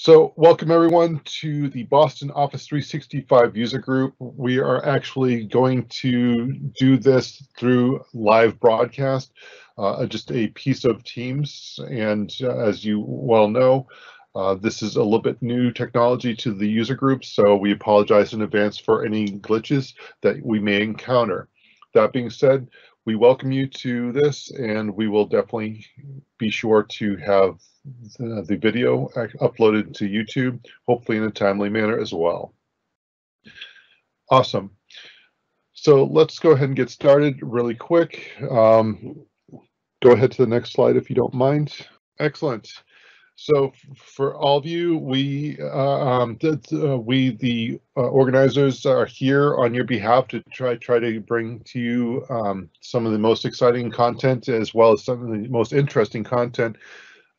So welcome everyone to the Boston Office 365 user group. We are actually going to do this through live broadcast, uh, just a piece of Teams. And uh, as you well know, uh, this is a little bit new technology to the user group, so we apologize in advance for any glitches that we may encounter. That being said, we welcome you to this and we will definitely be sure to have the, the video uploaded to YouTube, hopefully in a timely manner as well. Awesome. So let's go ahead and get started really quick. Um, go ahead to the next slide if you don't mind. Excellent. So for all of you, we uh, um, uh, we the uh, organizers are here on your behalf to try try to bring to you um, some of the most exciting content as well as some of the most interesting content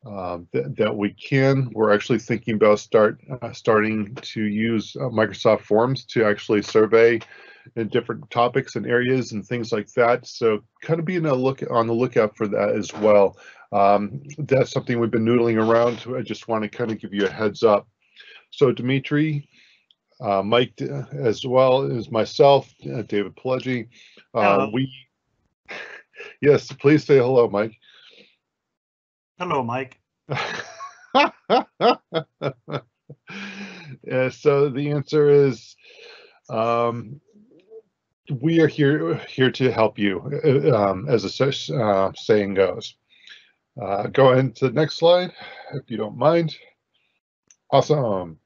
uh, that, that we can. We're actually thinking about start uh, starting to use uh, Microsoft Forms to actually survey in different topics and areas and things like that. So kind of being a look on the lookout for that as well. Um, that's something we've been noodling around. I just want to kind of give you a heads up. So Dimitri, uh, Mike, uh, as well as myself, uh, David Pileggi, uh, we, yes, please say hello, Mike. Hello, Mike. yeah, so the answer is um, we are here here to help you, uh, um, as a uh, saying goes. Uh, go ahead to the next slide, if you don't mind. Awesome.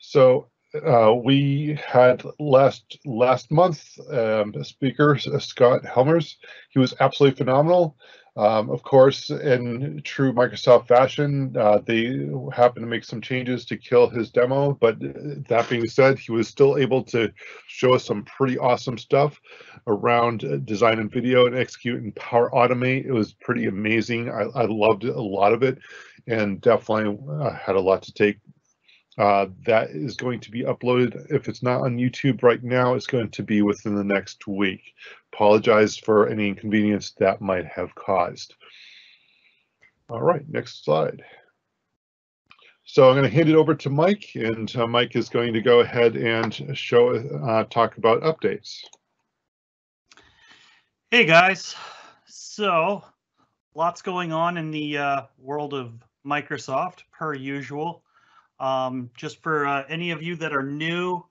So uh, we had last last month um, a speaker Scott Helmers. He was absolutely phenomenal. Um, of course, in true Microsoft fashion, uh, they happened to make some changes to kill his demo, but that being said, he was still able to show us some pretty awesome stuff around design and Visio and execute and Power Automate. It was pretty amazing. I, I loved a lot of it and definitely uh, had a lot to take uh, that is going to be uploaded. If it's not on YouTube right now, it's going to be within the next week. Apologize for any inconvenience that might have caused. All right, next slide. So I'm going to hand it over to Mike, and uh, Mike is going to go ahead and show, uh, talk about updates. Hey guys, so lots going on in the uh, world of Microsoft per usual. Um, just for uh, any of you that are new,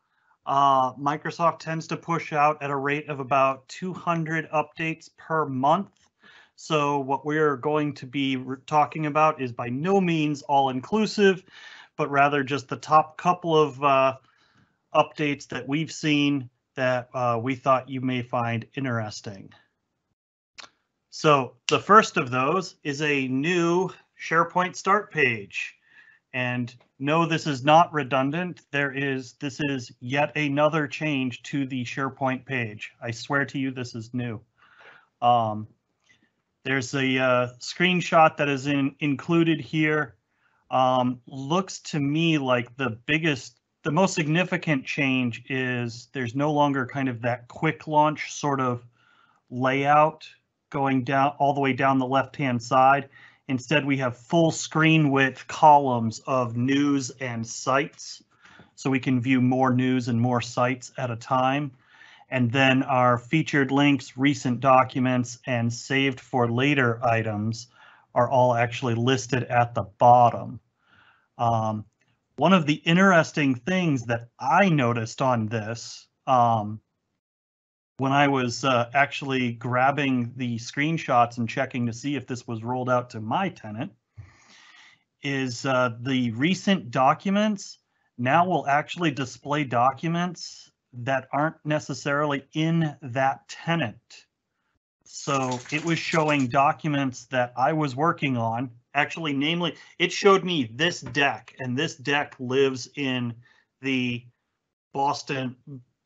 uh, Microsoft tends to push out at a rate of about 200 updates per month. So what we're going to be talking about is by no means all inclusive, but rather just the top couple of uh, updates that we've seen that uh, we thought you may find interesting. So the first of those is a new SharePoint start page. And no, this is not redundant. There is, this is yet another change to the SharePoint page. I swear to you, this is new. Um, there's a uh, screenshot that is in, included here. Um, looks to me like the biggest, the most significant change is there's no longer kind of that quick launch sort of layout going down all the way down the left hand side. Instead, we have full screen width columns of news and sites. So we can view more news and more sites at a time. And then our featured links, recent documents, and saved for later items are all actually listed at the bottom. Um, one of the interesting things that I noticed on this um, when I was uh, actually grabbing the screenshots and checking to see if this was rolled out to my tenant is uh, the recent documents now will actually display documents that aren't necessarily in that tenant. So it was showing documents that I was working on, actually, namely, it showed me this deck, and this deck lives in the Boston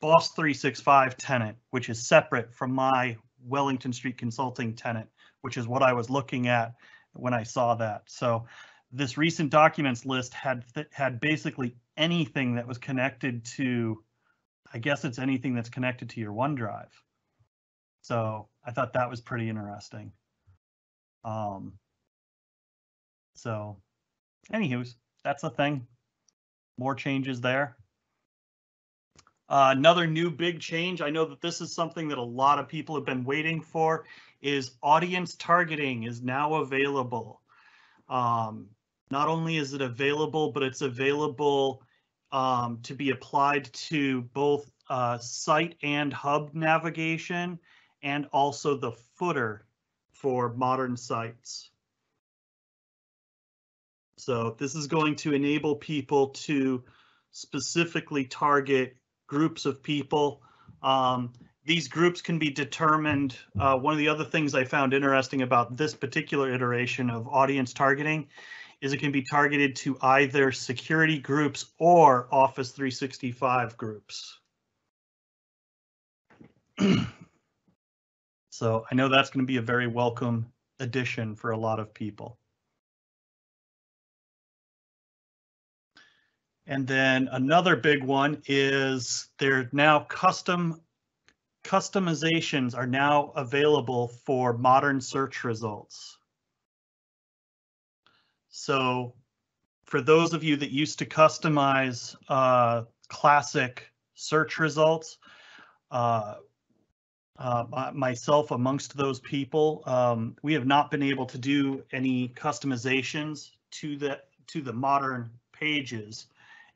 Boss 365 tenant, which is separate from my Wellington Street Consulting tenant, which is what I was looking at when I saw that. So this recent documents list had had basically anything that was connected to, I guess it's anything that's connected to your OneDrive. So I thought that was pretty interesting. Um, so, anywho's, that's a thing. More changes there. Uh, another new big change, I know that this is something that a lot of people have been waiting for, is audience targeting is now available. Um, not only is it available, but it's available um, to be applied to both uh, site and hub navigation and also the footer for modern sites. So this is going to enable people to specifically target groups of people. Um, these groups can be determined. Uh, one of the other things I found interesting about this particular iteration of audience targeting is it can be targeted to either security groups or Office 365 groups. so I know that's going to be a very welcome addition for a lot of people. And then another big one is there now custom customizations are now available for modern search results. So for those of you that used to customize uh, classic search results, uh, uh, myself amongst those people, um, we have not been able to do any customizations to the to the modern pages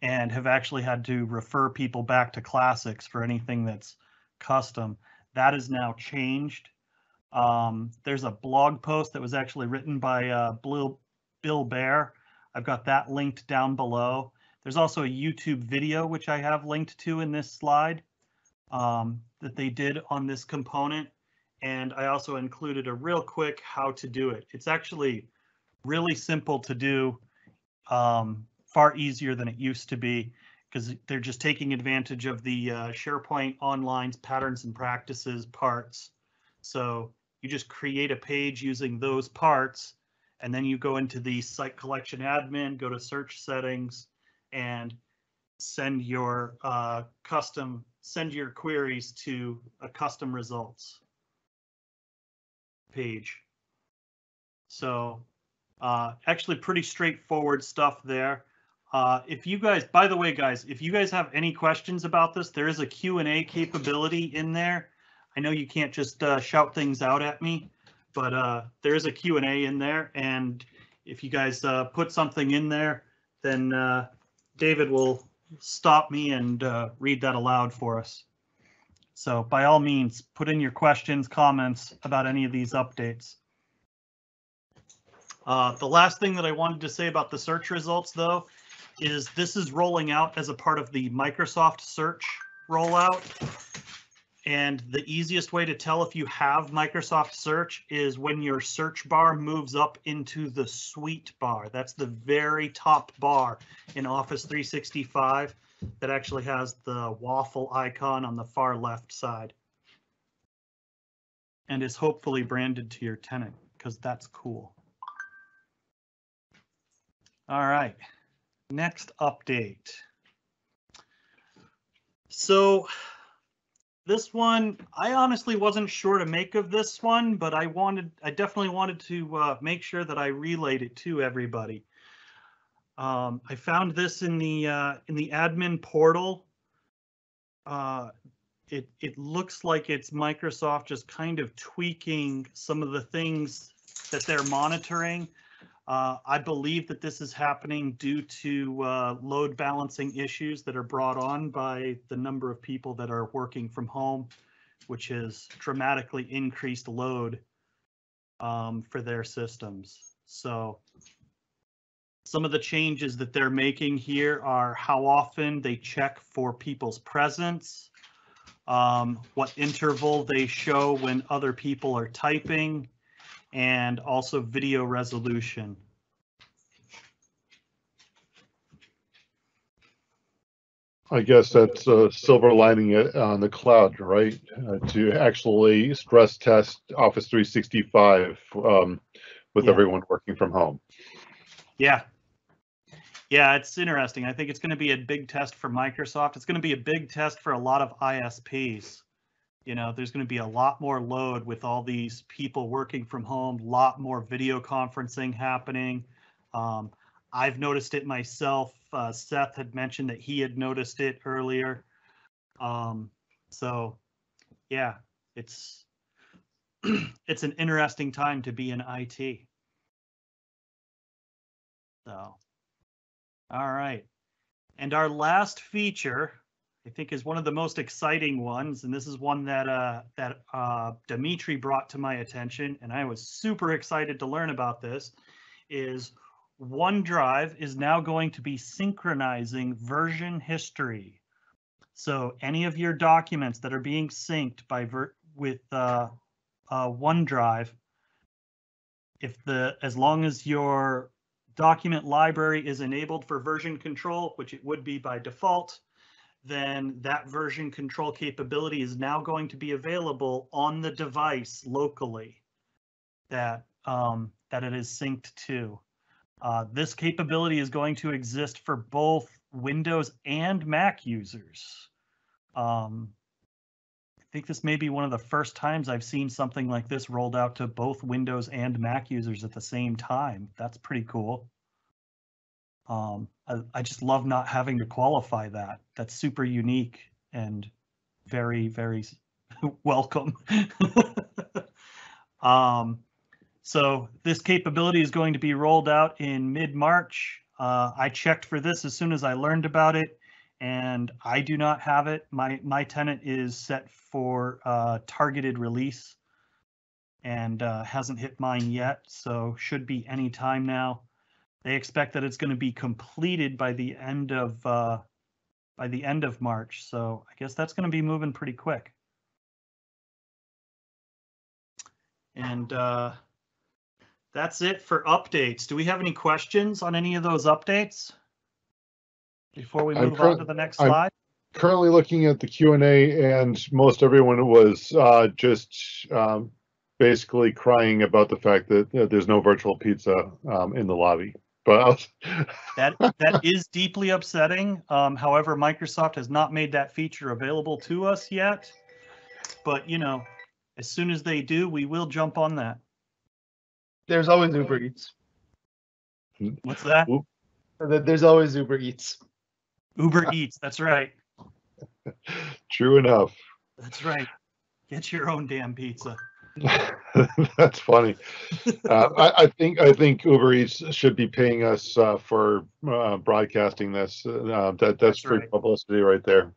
and have actually had to refer people back to classics for anything that's custom. That is now changed. Um, there's a blog post that was actually written by uh, Bill, Bill Baer. I've got that linked down below. There's also a YouTube video, which I have linked to in this slide um, that they did on this component. And I also included a real quick how to do it. It's actually really simple to do. Um, far easier than it used to be because they're just taking advantage of the uh, SharePoint Online's patterns and practices parts. So you just create a page using those parts, and then you go into the site collection admin, go to search settings, and send your uh, custom, send your queries to a custom results page. So uh, actually pretty straightforward stuff there. Uh, if you guys, by the way, guys, if you guys have any questions about this, there is a Q&A capability in there. I know you can't just uh, shout things out at me, but uh, there is a Q&A in there. And if you guys uh, put something in there, then uh, David will stop me and uh, read that aloud for us. So by all means, put in your questions, comments about any of these updates. Uh, the last thing that I wanted to say about the search results, though, is this is rolling out as a part of the Microsoft search rollout. And the easiest way to tell if you have Microsoft search is when your search bar moves up into the suite bar. That's the very top bar in Office 365 that actually has the waffle icon on the far left side. And is hopefully branded to your tenant because that's cool. All right next update. So this one, I honestly wasn't sure to make of this one, but I wanted, I definitely wanted to uh, make sure that I relayed it to everybody. Um, I found this in the uh, in the admin portal. Uh, it it looks like it's Microsoft just kind of tweaking some of the things that they're monitoring. Uh, I believe that this is happening due to uh, load balancing issues that are brought on by the number of people that are working from home, which has dramatically increased load um, for their systems. So some of the changes that they're making here are how often they check for people's presence, um, what interval they show when other people are typing, and also video resolution. I guess that's a silver lining on the cloud, right? Uh, to actually stress test Office 365 um, with yeah. everyone working from home. Yeah. Yeah, it's interesting. I think it's going to be a big test for Microsoft. It's going to be a big test for a lot of ISPs you know there's going to be a lot more load with all these people working from home a lot more video conferencing happening um, I've noticed it myself. Uh, Seth had mentioned that he had noticed it earlier. Um, so, yeah, it's it's an interesting time to be in IT. So, all right. And our last feature, I think, is one of the most exciting ones, and this is one that uh, that uh, Dimitri brought to my attention, and I was super excited to learn about this. Is OneDrive is now going to be synchronizing version history. So any of your documents that are being synced by with uh, uh, OneDrive, if the as long as your document library is enabled for version control, which it would be by default, then that version control capability is now going to be available on the device locally that um, that it is synced to. Uh, this capability is going to exist for both Windows and Mac users. Um, I think this may be one of the first times I've seen something like this rolled out to both Windows and Mac users at the same time. That's pretty cool. Um, I, I just love not having to qualify that. That's super unique and very, very welcome. um, so this capability is going to be rolled out in mid-March. Uh, I checked for this as soon as I learned about it, and I do not have it. My my tenant is set for uh, targeted release, and uh, hasn't hit mine yet. So should be any time now. They expect that it's going to be completed by the end of uh, by the end of March. So I guess that's going to be moving pretty quick. And uh, that's it for updates. Do we have any questions on any of those updates? Before we move on to the next I'm- slide? Currently looking at the Q and A and most everyone was uh, just um, basically crying about the fact that uh, there's no virtual pizza um, in the lobby. But That that is deeply upsetting. Um, however, Microsoft has not made that feature available to us yet. But you know, as soon as they do, we will jump on that. There's always Uber Eats. What's that? There- There's always Uber Eats. Uber Eats. That's right. True enough. That's right. Get your own damn pizza. That's funny. Uh, I, I think I think Uber Eats should be paying us uh, for uh, broadcasting this. Uh, that that's, That's free right. publicity right there.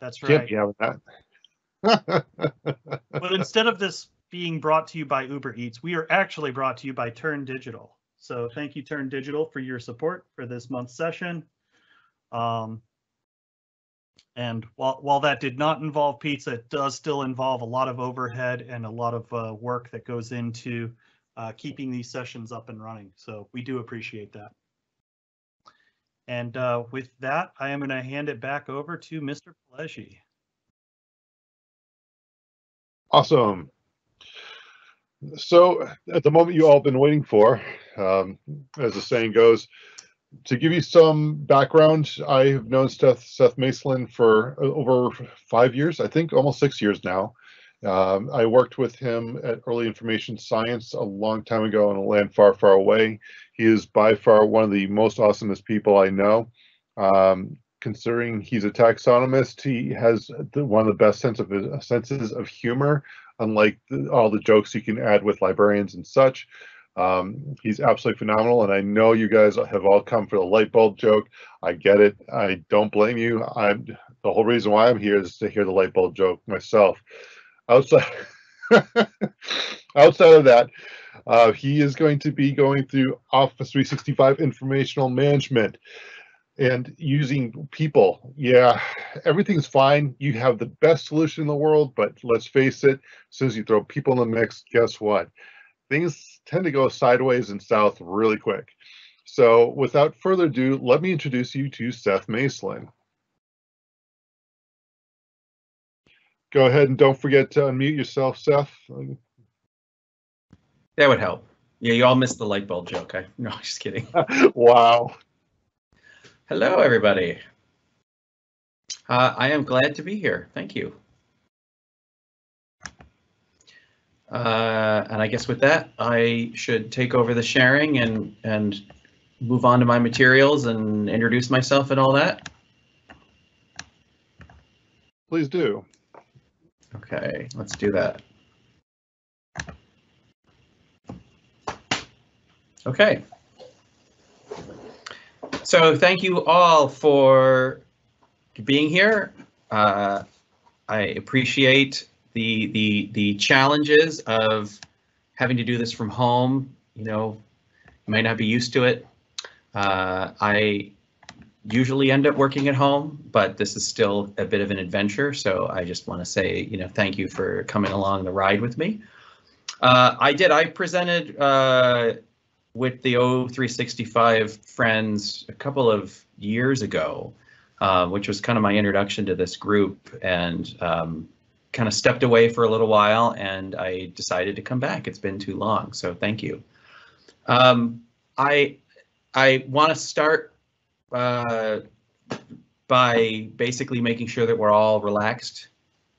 That's Can't right. be having that. But instead of this being brought to you by Uber Eats, we are actually brought to you by TrnDigital. So thank you, TrnDigital, for your support for this month's session. Um, and while while that did not involve pizza, it does still involve a lot of overhead and a lot of uh, work that goes into uh, keeping these sessions up and running. So we do appreciate that. And uh, with that, I am going to hand it back over to Mr. Pileggi. Awesome. So at the moment you all been waiting for, um, as the saying goes, to give you some background, I have known Seth, Seth Maislin for uh, over five years, I think almost six years now. Um, I worked with him at Earley Information Science a long time ago in a land far, far away. He is by far one of the most awesomest people I know. Um, considering he's a taxonomist, he has the, one of the best sense of senses of humor unlike the, all the jokes you can add with librarians and such. Um, he's absolutely phenomenal, and I know you guys have all come for the light bulb joke. I get it. I don't blame you. I'm the whole reason why I'm here is to hear the light bulb joke myself. Outside, outside of that, uh, he is going to be going through Office 365 informational management and using people. Yeah, everything's fine. You have the best solution in the world, but let's face it, as soon as you throw people in the mix, guess what? Things tend to go sideways and south really quick. So without further ado, let me introduce you to Seth Maislin. Go ahead and don't forget to unmute yourself, Seth. That would help. Yeah, you all missed the light bulb joke. I no, just kidding. wow. Hello, everybody. Uh, I am glad to be here. Thank you. Uh, and I guess with that, I should take over the sharing and and move on to my materials and introduce myself and all that? Please do. Okay, let's do that. Okay. So thank you all for being here. Uh, I appreciate the the the challenges of having to do this from home. You know, you might not be used to it. Uh, I usually end up working at home, but this is still a bit of an adventure. So I just want to say, you know, thank you for coming along the ride with me. Uh, I did. I presented uh, with the O365 friends a couple of years ago, uh, which was kind of my introduction to this group, and um, kind of stepped away for a little while, and I decided to come back. It's been too long, so thank you. Um, I I want to start uh, by basically making sure that we're all relaxed.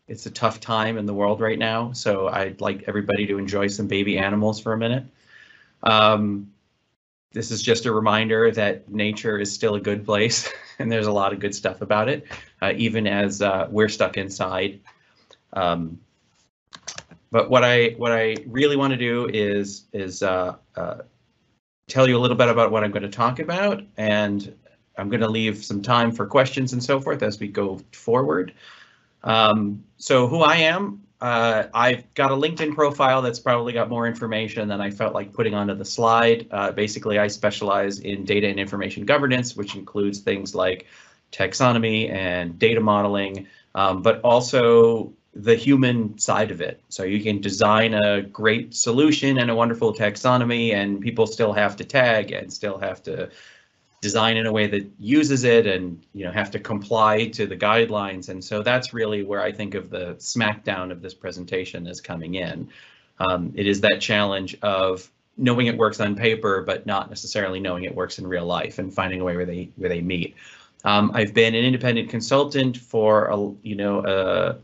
It's a tough time in the world right now, so I'd like everybody to enjoy some baby animals for a minute. Um, this is just a reminder that nature is still a good place, and there's a lot of good stuff about it, uh, even as uh, we're stuck inside. Um, but what I what I really want to do is is uh, uh, tell you a little bit about what I'm going to talk about, and I'm going to leave some time for questions and so forth as we go forward. Um, so who I am, uh, I've got a LinkedIn profile that's probably got more information than I felt like putting onto the slide. Uh, basically, I specialize in data and information governance, which includes things like taxonomy and data modeling, um, but also the human side of it. So you can design a great solution and a wonderful taxonomy, and people still have to tag and still have to design in a way that uses it and you know have to comply to the guidelines and so that's really where I think of the smackdown of this presentation is coming in. Um, it is that challenge of knowing it works on paper but not necessarily knowing it works in real life and finding a way where they where they meet. Um, I've been an independent consultant for a, you know uh, uh,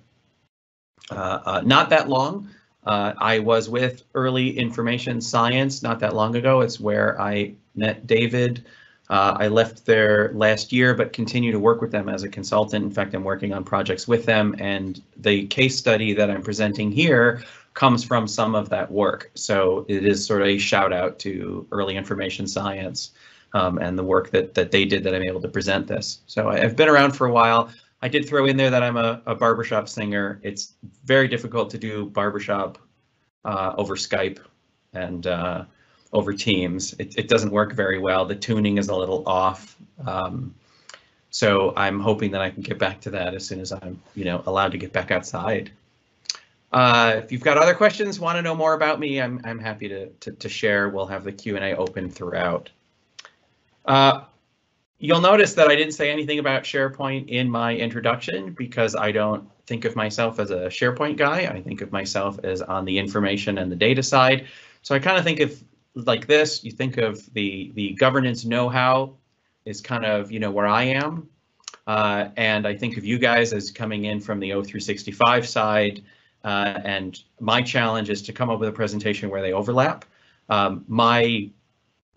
not that long. Uh, I was with Earley Information Science not that long ago. It's where I met David. Uh, I left there last year, but continue to work with them as a consultant. In fact, I'm working on projects with them, and the case study that I'm presenting here comes from some of that work. So it is sort of a shout out to Earley information science um, and the work that that they did that I'm able to present this. So I've been around for a while. I did throw in there that I'm a, a barbershop singer. It's very difficult to do barbershop uh, over Skype and uh, over Teams. It, it, doesn't work very well. The tuning is a little off. Um, so I'm hoping that I can get back to that as soon as I'm, you know, allowed to get back outside. Uh, if you've got other questions, want to know more about me, I'm, I'm happy to, to, to share. We'll have the Q&A open throughout. Uh, you'll notice that I didn't say anything about SharePoint in my introduction because I don't think of myself as a SharePoint guy. I think of myself as on the information and the data side. So I kind of think of like this, you think of the the governance know-how is kind of you know where I am, uh, and I think of you guys as coming in from the O365 side, uh, and my challenge is to come up with a presentation where they overlap. Um, my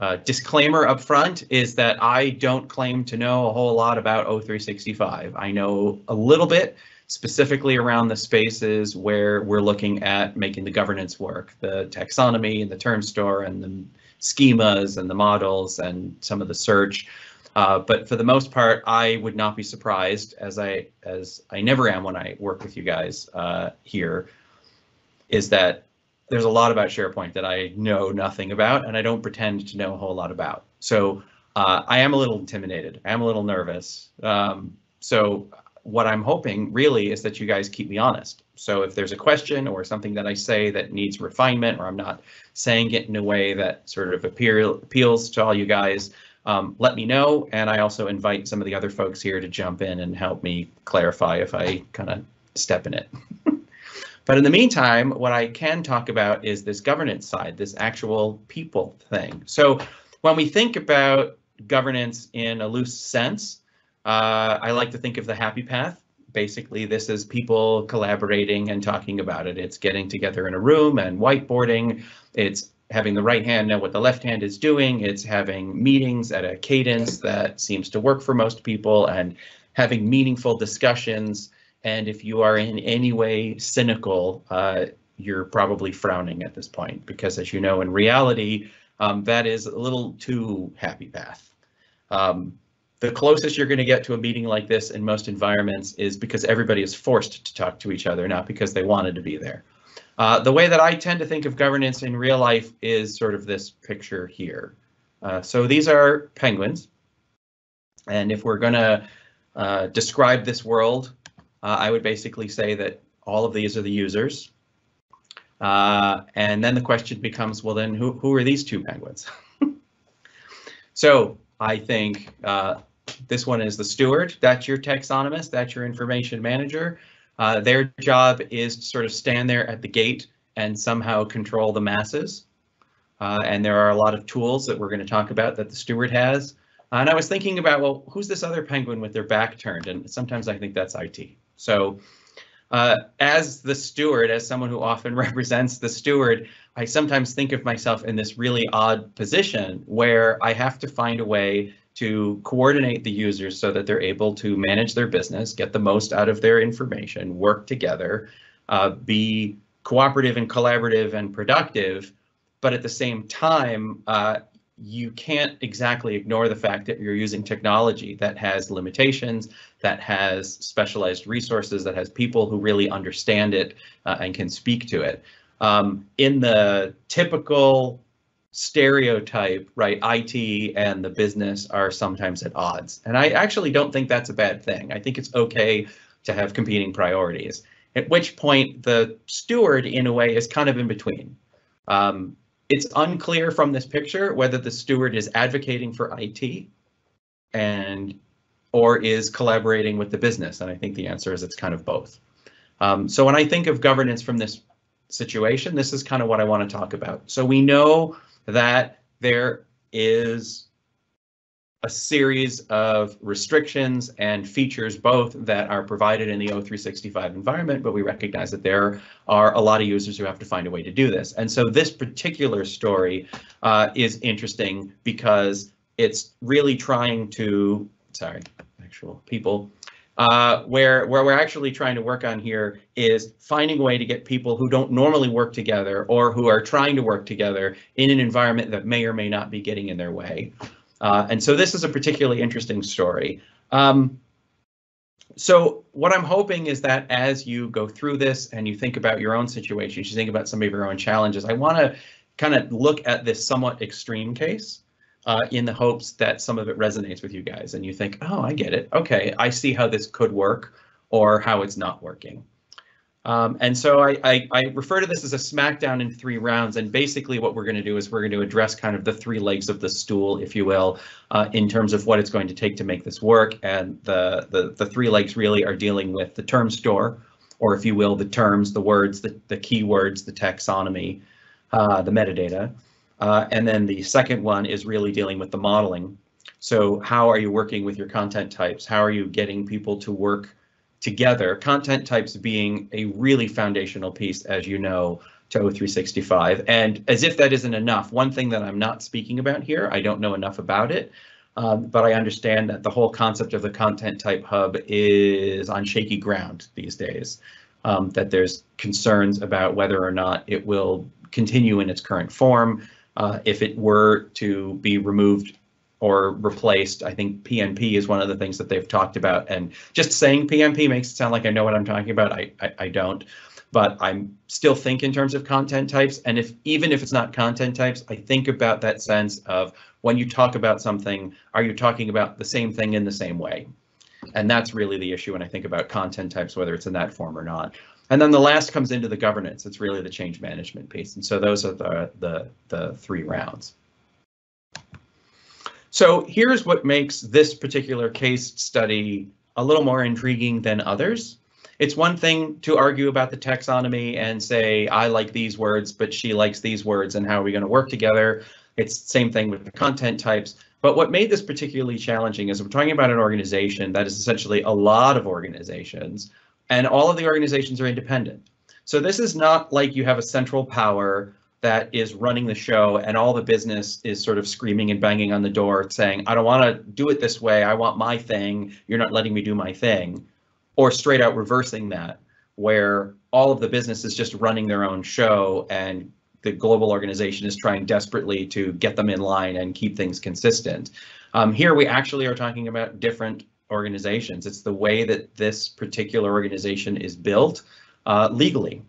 uh, disclaimer up front is that I don't claim to know a whole lot about O365. I know a little bit, specifically around the spaces where we're looking at making the governance work, the taxonomy and the term store and the schemas and the models and some of the search. Uh, but for the most part, I would not be surprised, as I as I never am when I work with you guys uh, here, is that there's a lot about SharePoint that I know nothing about, and I don't pretend to know a whole lot about. So uh, I am a little intimidated. I am a little nervous. Um, so what I'm hoping really is that you guys keep me honest. So if there's a question or something that I say that needs refinement or I'm not saying it in a way that sort of appear, appeals to all you guys, um, let me know. And I also invite some of the other folks here to jump in and help me clarify if I kind of step in it. but in the meantime, what I can talk about is this governance side, this actual people thing. So when we think about governance in a loose sense, uh, I like to think of the happy path. Basically, this is people collaborating and talking about it. It's getting together in a room and whiteboarding. It's having the right hand know what the left hand is doing. It's having meetings at a cadence that seems to work for most people and having meaningful discussions. And if you are in any way cynical, uh, you're probably frowning at this point because, as you know, in reality, um, that is a little too happy path. Um, the closest you're going to get to a meeting like this in most environments is because everybody is forced to talk to each other, not because they wanted to be there. Uh, the way that I tend to think of governance in real life is sort of this picture here. Uh, so these are penguins. And if we're going to uh, describe this world, uh, I would basically say that all of these are the users. Uh, and then the question becomes, well, then who, who are these two penguins? so I think uh, this one is the steward. That's your taxonomist. That's your information manager. Uh, their job is to sort of stand there at the gate and somehow control the masses. Uh, and there are a lot of tools that we're going to talk about that the steward has. Uh, and I was thinking about, well, who's this other penguin with their back turned? And sometimes I think that's IT. So uh, as the steward, as someone who often represents the steward, I sometimes think of myself in this really odd position where I have to find a way to coordinate the users so that they're able to manage their business, get the most out of their information, work together, uh, be cooperative and collaborative and productive. But at the same time, uh, you can't exactly ignore the fact that you're using technology that has limitations, that has specialized resources, that has people who really understand it uh, and can speak to it. Um, in the typical stereotype, right, IT and the business are sometimes at odds. And I actually don't think that's a bad thing. I think it's okay to have competing priorities. At which point the steward, in a way, is kind of in between. Um, it's unclear from this picture whether the steward is advocating for IT and or is collaborating with the business. And I think the answer is it's kind of both. Um, so when I think of governance from this situation, this is kind of what I want to talk about. So we know that there is a series of restrictions and features both that are provided in the O365 environment, but we recognize that there are a lot of users who have to find a way to do this. And so this particular story uh, is interesting because it's really trying to, sorry, actual people, uh, where where we're actually trying to work on here is finding a way to get people who don't normally work together or who are trying to work together in an environment that may or may not be getting in their way. Uh, and so this is a particularly interesting story. Um, so what I'm hoping is that as you go through this and you think about your own situations, you think about some of your own challenges, I want to kind of look at this somewhat extreme case uh, in the hopes that some of it resonates with you guys and you think, oh, I get it. Okay, I see how this could work or how it's not working. Um, and so I, I, I, refer to this as a smackdown in three rounds. And basically what we're going to do is we're going to address kind of the three legs of the stool, if you will, uh, in terms of what it's going to take to make this work. And the, the, the three legs really are dealing with the term store, or if you will, the terms, the words, the, the keywords, the taxonomy, uh, the metadata. Uh, and then the second one is really dealing with the modeling. So how are you working with your content types? How are you getting people to work together? Content types being a really foundational piece, as you know, to O365. And as if that isn't enough, one thing that I'm not speaking about here, I don't know enough about it, um, but I understand that the whole concept of the content type hub is on shaky ground these days. Um, that there's concerns about whether or not it will continue in its current form. Uh, if it were to be removed or replaced, I think PNP is one of the things that they've talked about. And just saying PNP makes it sound like I know what I'm talking about. I, I, I don't, but I'm still think in terms of content types. And if even if it's not content types, I think about that sense of when you talk about something, are you talking about the same thing in the same way? And that's really the issue when I think about content types, whether it's in that form or not. And then the last comes into the governance. It's really the change management piece. And so those are the, the, the three rounds. So here's what makes this particular case study a little more intriguing than others. It's one thing to argue about the taxonomy and say, I like these words, but she likes these words, and how are we going to work together? It's the same thing with the content types. But what made this particularly challenging is we're talking about an organization that is essentially a lot of organizations and all of the organizations are independent. So this is not like you have a central power that is running the show and all the business is sort of screaming and banging on the door saying, I don't want to do it this way. I want my thing. You're not letting me do my thing. Or straight out reversing that, where all of the business is just running their own show and the global organization is trying desperately to get them in line and keep things consistent. Um, here we actually are talking about different organizations. It's the way that this particular organization is built uh, legally.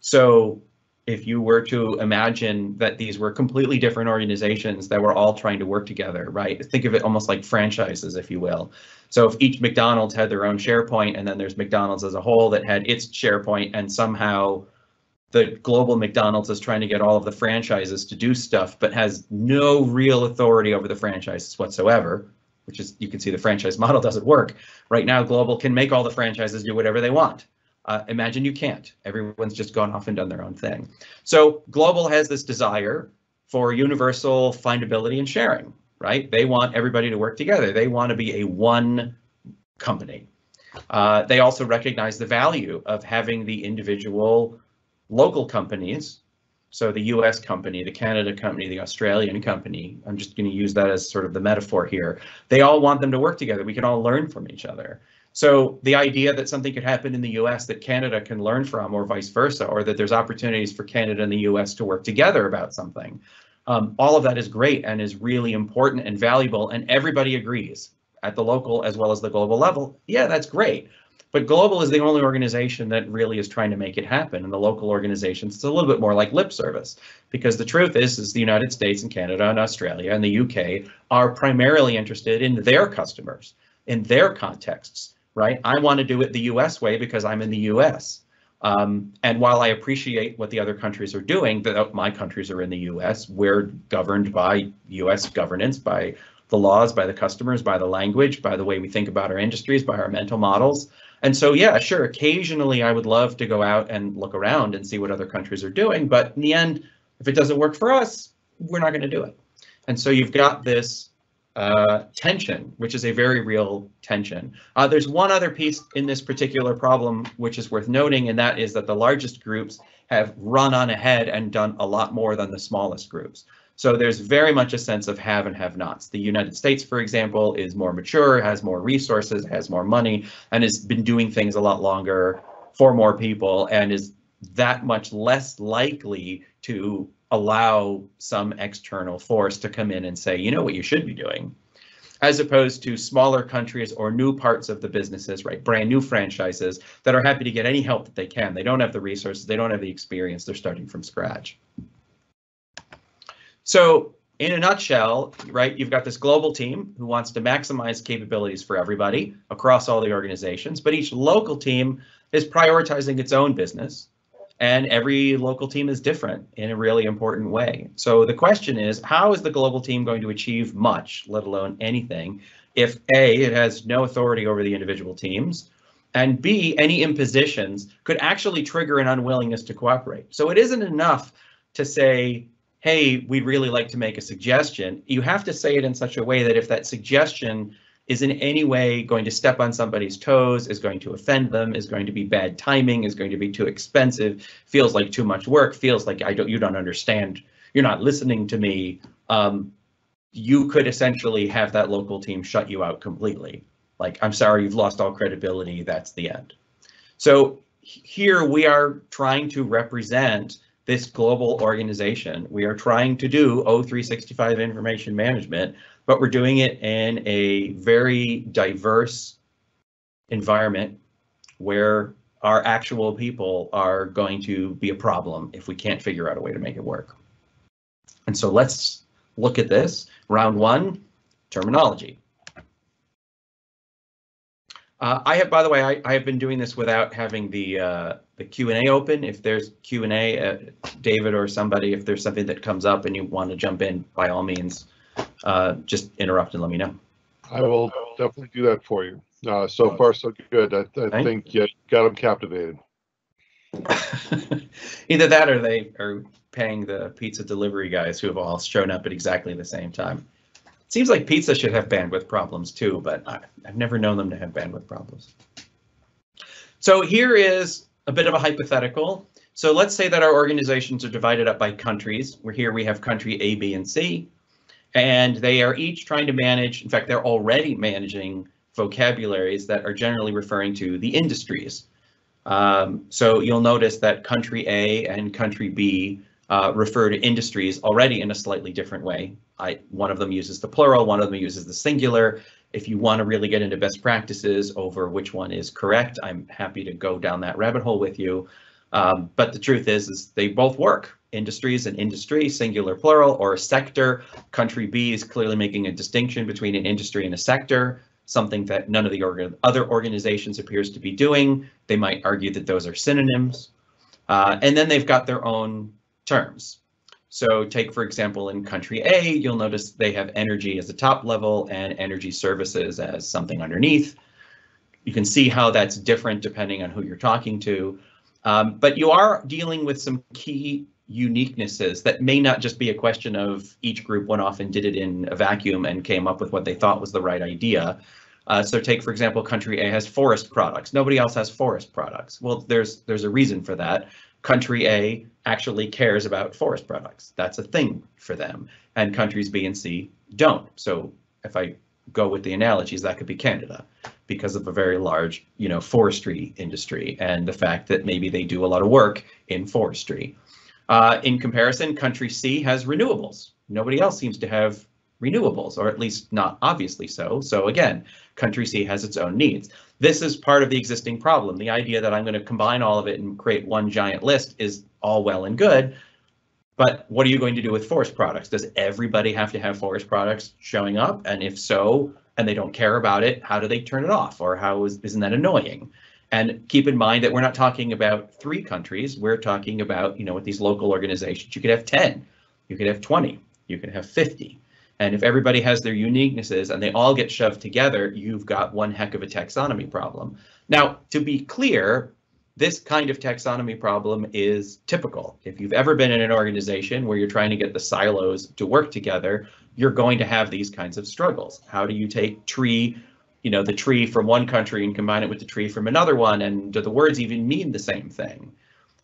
So if you were to imagine that these were completely different organizations that were all trying to work together, right? Think of it almost like franchises, if you will. So if each McDonald's had their own SharePoint and then there's McDonald's as a whole that had its SharePoint and somehow the global McDonald's is trying to get all of the franchises to do stuff, but has no real authority over the franchises whatsoever, which is you can see the franchise model doesn't work. Right now, global can make all the franchises do whatever they want. Uh, imagine you can't. Everyone's just gone off and done their own thing. So global has this desire for universal findability and sharing, right? They want everybody to work together. They want to be a one company. Uh, they also recognize the value of having the individual local companies. So the US company, the Canada company, the Australian company, I'm just going to use that as sort of the metaphor here. They all want them to work together. We can all learn from each other. So the idea that something could happen in the US that Canada can learn from or vice versa, or that there's opportunities for Canada and the US to work together about something, um, all of that is great and is really important and valuable and everybody agrees at the local as well as the global level. Yeah, that's great. But global is the only organization that really is trying to make it happen. And the local organizations, it's a little bit more like lip service because the truth is, is the United States and Canada and Australia and the UK are primarily interested in their customers, in their contexts right? I want to do it the US way because I'm in the US. Um, and while I appreciate what the other countries are doing, that my countries are in the US, we're governed by US governance, by the laws, by the customers, by the language, by the way we think about our industries, by our mental models. And so, yeah, sure, occasionally I would love to go out and look around and see what other countries are doing. But in the end, if it doesn't work for us, we're not going to do it. And so you've got this uh, tension, which is a very real tension. Uh, there's one other piece in this particular problem which is worth noting, and that is that the largest groups have run on ahead and done a lot more than the smallest groups. So there's very much a sense of have and have nots. The United States, for example, is more mature, has more resources, has more money, and has been doing things a lot longer for more people and is that much less likely to allow some external force to come in and say, you know what you should be doing, as opposed to smaller countries or new parts of the businesses, right? Brand new franchises that are happy to get any help that they can. They don't have the resources, they don't have the experience, they're starting from scratch. So in a nutshell, right, you've got this global team who wants to maximize capabilities for everybody across all the organizations, but each local team is prioritizing its own business and every local team is different in a really important way. So the question is, how is the global team going to achieve much, let alone anything, if A, it has no authority over the individual teams, and B, any impositions could actually trigger an unwillingness to cooperate. So it isn't enough to say, hey, we'd really like to make a suggestion. You have to say it in such a way that if that suggestion is in any way going to step on somebody's toes, is going to offend them, is going to be bad timing, is going to be too expensive, feels like too much work, feels like I don't you don't understand, you're not listening to me. Um, you could essentially have that local team shut you out completely. Like, I'm sorry, you've lost all credibility, that's the end. So here we are trying to represent this global organization. We are trying to do O365 information management but we're doing it in a very diverse environment where our actual people are going to be a problem if we can't figure out a way to make it work. And so let's look at this. Round one, terminology. Uh, I have, by the way, I, I, have been doing this without having the uh, the Q and A open. If there's Q and A, uh, David or somebody, if there's something that comes up and you want to jump in, by all means, uh, just interrupt and let me know. I will definitely do that for you. Uh, so far, so good. I, I think yeah, you got them captivated. Either that or they are paying the pizza delivery guys who have all shown up at exactly the same time. It seems like pizza should have bandwidth problems too, but I, I've never known them to have bandwidth problems. So here is a bit of a hypothetical. So let's say that our organizations are divided up by countries. We're here, we have country A, B, and C, and they are each trying to manage, in fact, they're already managing vocabularies that are generally referring to the industries. Um, so you'll notice that country A and country B uh, refer to industries already in a slightly different way. I, one of them uses the plural, one of them uses the singular. If you want to really get into best practices over which one is correct, I'm happy to go down that rabbit hole with you. Um, but the truth is, is they both work. Industries and industry, singular, plural, or a sector. Country B is clearly making a distinction between an industry and a sector, something that none of the organ other organizations appears to be doing. They might argue that those are synonyms. Uh, and then they've got their own terms. So take, for example, in country A, you'll notice they have energy as a top level and energy services as something underneath. You can see how that's different depending on who you're talking to. Um, but you are dealing with some key uniquenesses that may not just be a question of each group went off and did it in a vacuum and came up with what they thought was the right idea. Uh, so take, for example, country A has forest products. Nobody else has forest products. Well, there's there's a reason for that. Country A actually cares about forest products. That's a thing for them. And countries B and C don't. So if I go with the analogies, that could be Canada because of a very large, you know, forestry industry and the fact that maybe they do a lot of work in forestry. Uh, in comparison, country C has renewables. Nobody else seems to have renewables, or at least not obviously so. So again, country C has its own needs. This is part of the existing problem. The idea that I'm going to combine all of it and create one giant list is all well and good. But what are you going to do with forest products? Does everybody have to have forest products showing up? And if so, and they don't care about it, how do they turn it off? Or how is, isn't that annoying? And keep in mind that we're not talking about three countries. We're talking about, you know, with these local organizations, you could have 10, you could have 20, you could have 50. And if everybody has their uniquenesses and they all get shoved together, you've got one heck of a taxonomy problem. Now, to be clear, this kind of taxonomy problem is typical. If you've ever been in an organization where you're trying to get the silos to work together, you're going to have these kinds of struggles. How do you take tree, you know, the tree from one country and combine it with the tree from another one? And do the words even mean the same thing?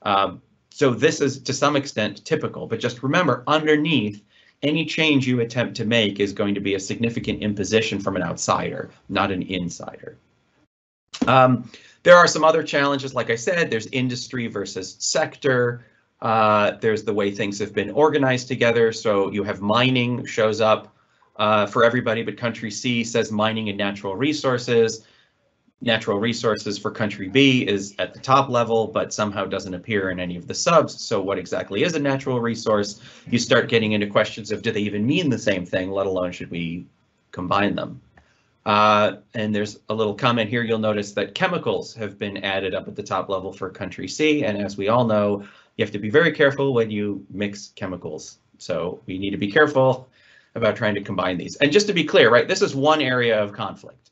Um, so this is to some extent typical, but just remember underneath, any change you attempt to make is going to be a significant imposition from an outsider, not an insider. Um, there are some other challenges, like I said, there's industry versus sector. Uh, there's the way things have been organized together. So you have mining shows up uh, for everybody, but country C says mining and natural resources. Natural resources for country B is at the top level, but somehow doesn't appear in any of the subs. So what exactly is a natural resource? You start getting into questions of do they even mean the same thing, let alone should we combine them? Uh, and there's a little comment here. You'll notice that chemicals have been added up at the top level for country C. And as we all know, you have to be very careful when you mix chemicals. So we need to be careful about trying to combine these. And just to be clear, right, this is one area of conflict,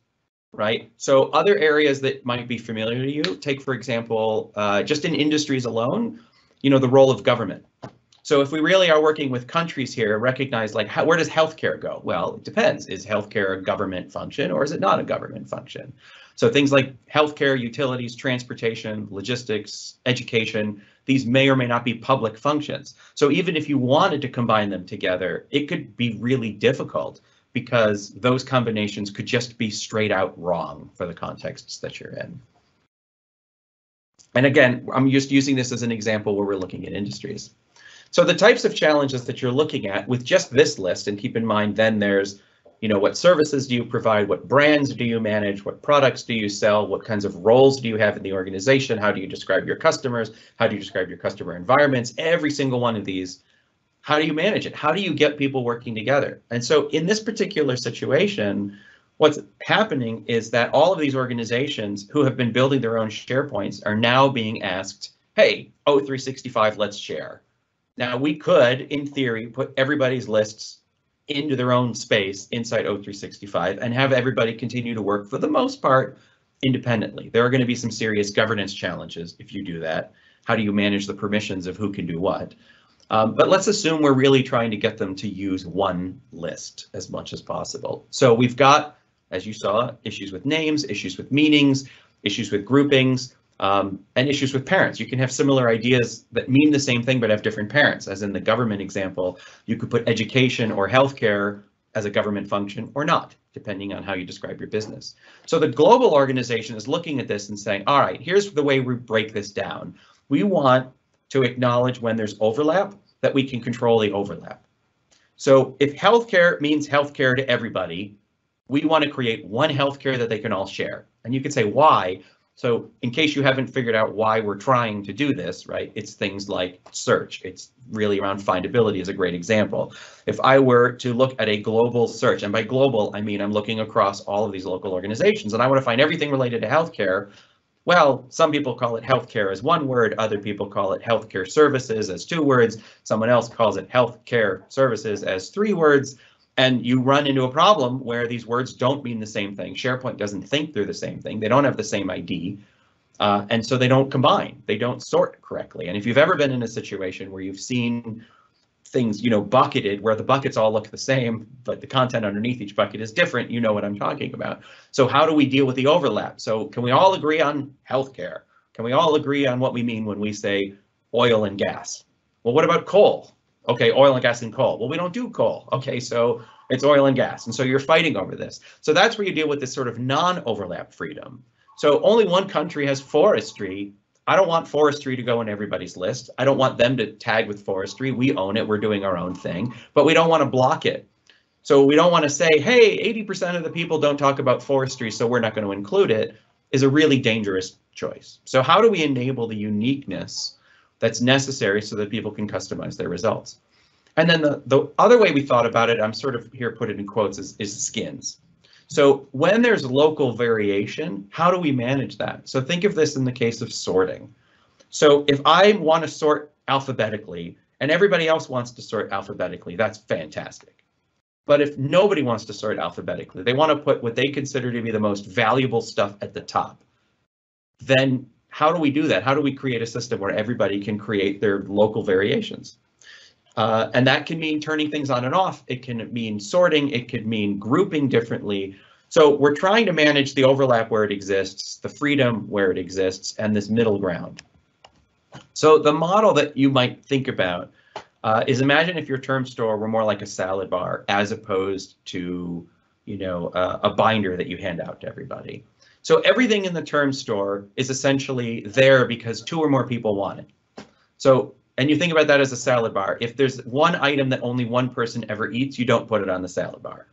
right? So other areas that might be familiar to you, take for example, uh, just in industries alone, you know, the role of government. So if we really are working with countries here, recognize like how, where does healthcare go? Well, it depends. Is healthcare a government function or is it not a government function? So things like healthcare, utilities, transportation, logistics, education, these may or may not be public functions. So even if you wanted to combine them together, it could be really difficult because those combinations could just be straight out wrong for the contexts that you're in. And again, I'm just using this as an example where we're looking at industries. So the types of challenges that you're looking at with just this list, and keep in mind then there's, you know, what services do you provide, what brands do you manage, what products do you sell, what kinds of roles do you have in the organization, how do you describe your customers, how do you describe your customer environments, every single one of these, how do you manage it? How do you get people working together? And so in this particular situation, what's happening is that all of these organizations who have been building their own SharePoints are now being asked, hey, O365, let's share. Now we could, in theory, put everybody's lists into their own space inside O365 and have everybody continue to work for the most part independently. There are going to be some serious governance challenges if you do that. How do you manage the permissions of who can do what? Um, but let's assume we're really trying to get them to use one list as much as possible. So we've got, as you saw, issues with names, issues with meanings, issues with groupings. Um, and issues with parents. You can have similar ideas that mean the same thing but have different parents. As in the government example, you could put education or healthcare as a government function or not, depending on how you describe your business. So the global organization is looking at this and saying, all right, here's the way we break this down. We want to acknowledge when there's overlap that we can control the overlap. So if healthcare means healthcare to everybody, we want to create one healthcare that they can all share. And you could say why. So in case you haven't figured out why we're trying to do this, right, it's things like search. It's really around findability is a great example. If I were to look at a global search, and by global, I mean I'm looking across all of these local organizations, and I want to find everything related to healthcare, well, some people call it healthcare as one word, other people call it healthcare services as two words, someone else calls it healthcare services as three words and you run into a problem where these words don't mean the same thing. SharePoint doesn't think they're the same thing. They don't have the same ID. Uh, and so they don't combine. They don't sort correctly. And if you've ever been in a situation where you've seen things, you know, bucketed where the buckets all look the same, but the content underneath each bucket is different, you know what I'm talking about. So how do we deal with the overlap? So can we all agree on healthcare? Can we all agree on what we mean when we say oil and gas? Well, what about coal? Okay, oil and gas and coal. Well, we don't do coal. Okay, so it's oil and gas. And so you're fighting over this. So that's where you deal with this sort of non-overlap freedom. So only one country has forestry. I don't want forestry to go in everybody's list. I don't want them to tag with forestry. We own it. We're doing our own thing, but we don't want to block it. So we don't want to say, hey, 80% of the people don't talk about forestry, so we're not going to include it, is a really dangerous choice. So how do we enable the uniqueness that's necessary so that people can customize their results. And then the, the other way we thought about it, I'm sort of here put it in quotes, is, is skins. So when there's local variation, how do we manage that? So think of this in the case of sorting. So if I want to sort alphabetically and everybody else wants to sort alphabetically, that's fantastic. But if nobody wants to sort alphabetically, they want to put what they consider to be the most valuable stuff at the top, then how do we do that? How do we create a system where everybody can create their local variations? Uh, and that can mean turning things on and off. It can mean sorting. It could mean grouping differently. So we're trying to manage the overlap where it exists, the freedom where it exists, and this middle ground. So the model that you might think about uh, is imagine if your term store were more like a salad bar as opposed to, you know, uh, a binder that you hand out to everybody. So everything in the term store is essentially there because two or more people want it. So, and you think about that as a salad bar. If there's one item that only one person ever eats, you don't put it on the salad bar.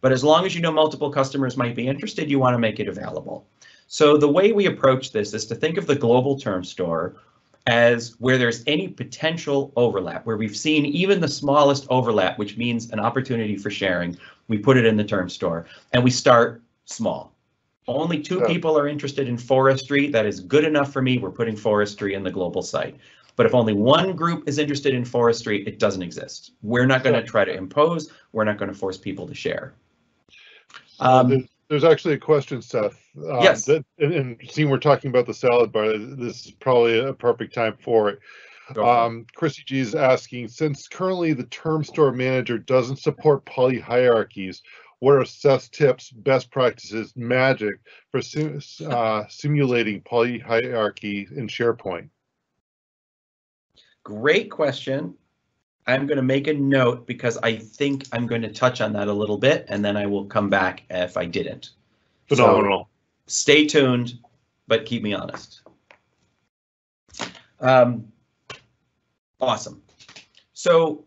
But as long as you know multiple customers might be interested, you want to make it available. So the way we approach this is to think of the global term store as where there's any potential overlap, where we've seen even the smallest overlap, which means an opportunity for sharing, we put it in the term store and we start small only two people are interested in forestry. That is good enough for me. We're putting forestry in the global site. But if only one group is interested in forestry, it doesn't exist. We're not going to try to impose. We're not going to force people to share. Um, there's, there's, actually a question, Seth. Um, yes. That, and, and seeing we're talking about the salad bar, this is probably a perfect time for it. Um, Chrissy G is asking, since currently the term store manager doesn't support poly hierarchies, what are Seth's tips, best practices, magic for sim uh, simulating poly hierarchy in SharePoint? Great question. I'm going to make a note because I think I'm going to touch on that a little bit and then I will come back if I didn't. Phenomenal. So stay tuned, but keep me honest. Um, awesome. So,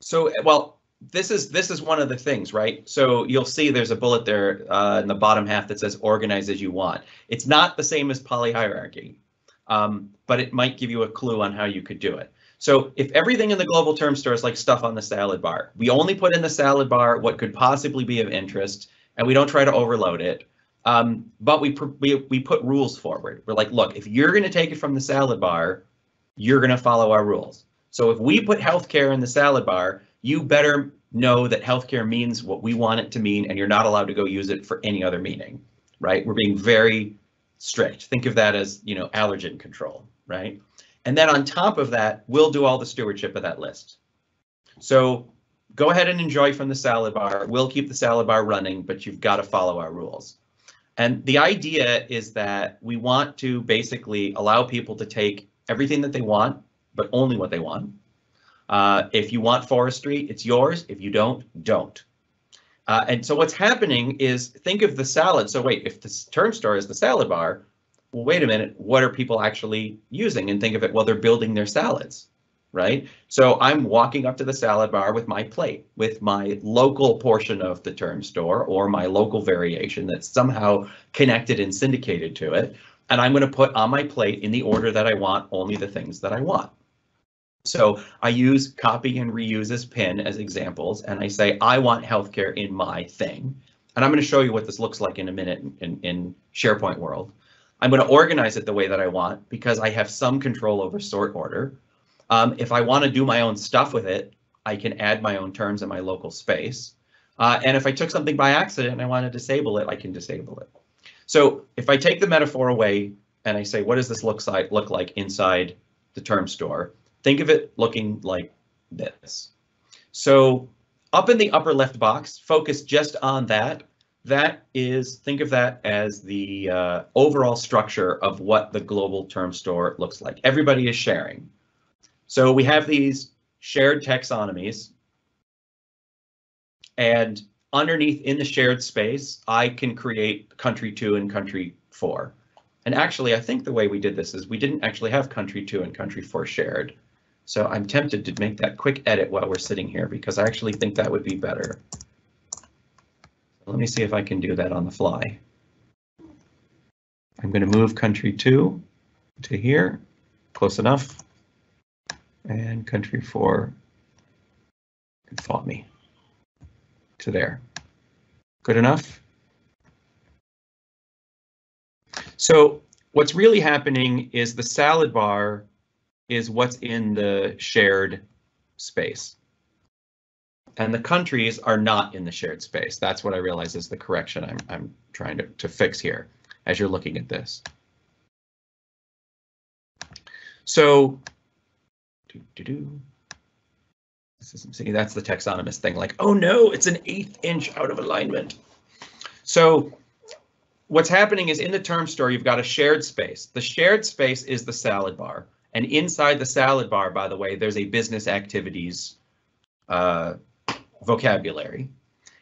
so well, this is this is one of the things, right? So you'll see there's a bullet there uh, in the bottom half that says organize as you want. It's not the same as polyhierarchy, um, but it might give you a clue on how you could do it. So if everything in the global term store is like stuff on the salad bar, we only put in the salad bar what could possibly be of interest, and we don't try to overload it. Um, but we, we we put rules forward. We're like, look, if you're going to take it from the salad bar, you're going to follow our rules. So if we put healthcare in the salad bar, you better know that healthcare means what we want it to mean, and you're not allowed to go use it for any other meaning, right? We're being very strict. Think of that as, you know, allergen control, right? And then on top of that, we'll do all the stewardship of that list. So go ahead and enjoy from the salad bar. We'll keep the salad bar running, but you've got to follow our rules. And the idea is that we want to basically allow people to take everything that they want, but only what they want. Uh, if you want forestry, it's yours. If you don't, don't. Uh, and so what's happening is think of the salad. So wait, if the term store is the salad bar, well, wait a minute, what are people actually using? And think of it, well, they're building their salads, right? So I'm walking up to the salad bar with my plate, with my local portion of the term store or my local variation that's somehow connected and syndicated to it. And I'm going to put on my plate in the order that I want only the things that I want. So I use copy and reuse as pin as examples, and I say, I want healthcare in my thing. And I'm going to show you what this looks like in a minute in, in SharePoint world. I'm going to organize it the way that I want because I have some control over sort order. Um, if I want to do my own stuff with it, I can add my own terms in my local space. Uh, and if I took something by accident and I want to disable it, I can disable it. So if I take the metaphor away and I say, what does this look look like inside the term store? Think of it looking like this. So up in the upper left box, focus just on that. That is, think of that as the uh, overall structure of what the global term store looks like. Everybody is sharing. So we have these shared taxonomies. And underneath in the shared space, I can create country two and country four. And actually, I think the way we did this is we didn't actually have country two and country four shared. So I'm tempted to make that quick edit while we're sitting here because I actually think that would be better. Let me see if I can do that on the fly. I'm going to move country two to here, close enough. And country four fought me to there. Good enough? So what's really happening is the salad bar is what's in the shared space. And the countries are not in the shared space. That's what I realize is the correction I'm, I'm trying to, to fix here as you're looking at this. So, doo, doo, doo. See, that's the taxonomist thing, like, oh no, it's an eighth inch out of alignment. So what's happening is in the term store, you've got a shared space. The shared space is the salad bar. And inside the salad bar, by the way, there's a business activities uh, vocabulary.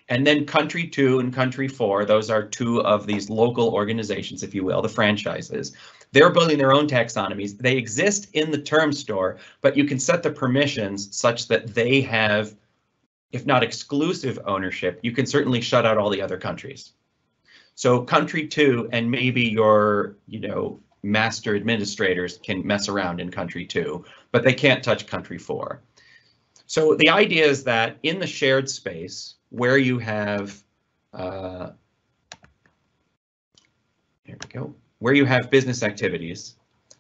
And then country two and country four, those are two of these local organizations, if you will, the franchises. They're building their own taxonomies. They exist in the term store, but you can set the permissions such that they have, if not exclusive ownership, you can certainly shut out all the other countries. So country two and maybe your, you know, master administrators can mess around in country two, but they can't touch country four. So the idea is that in the shared space where you have, uh, here we go, where you have business activities,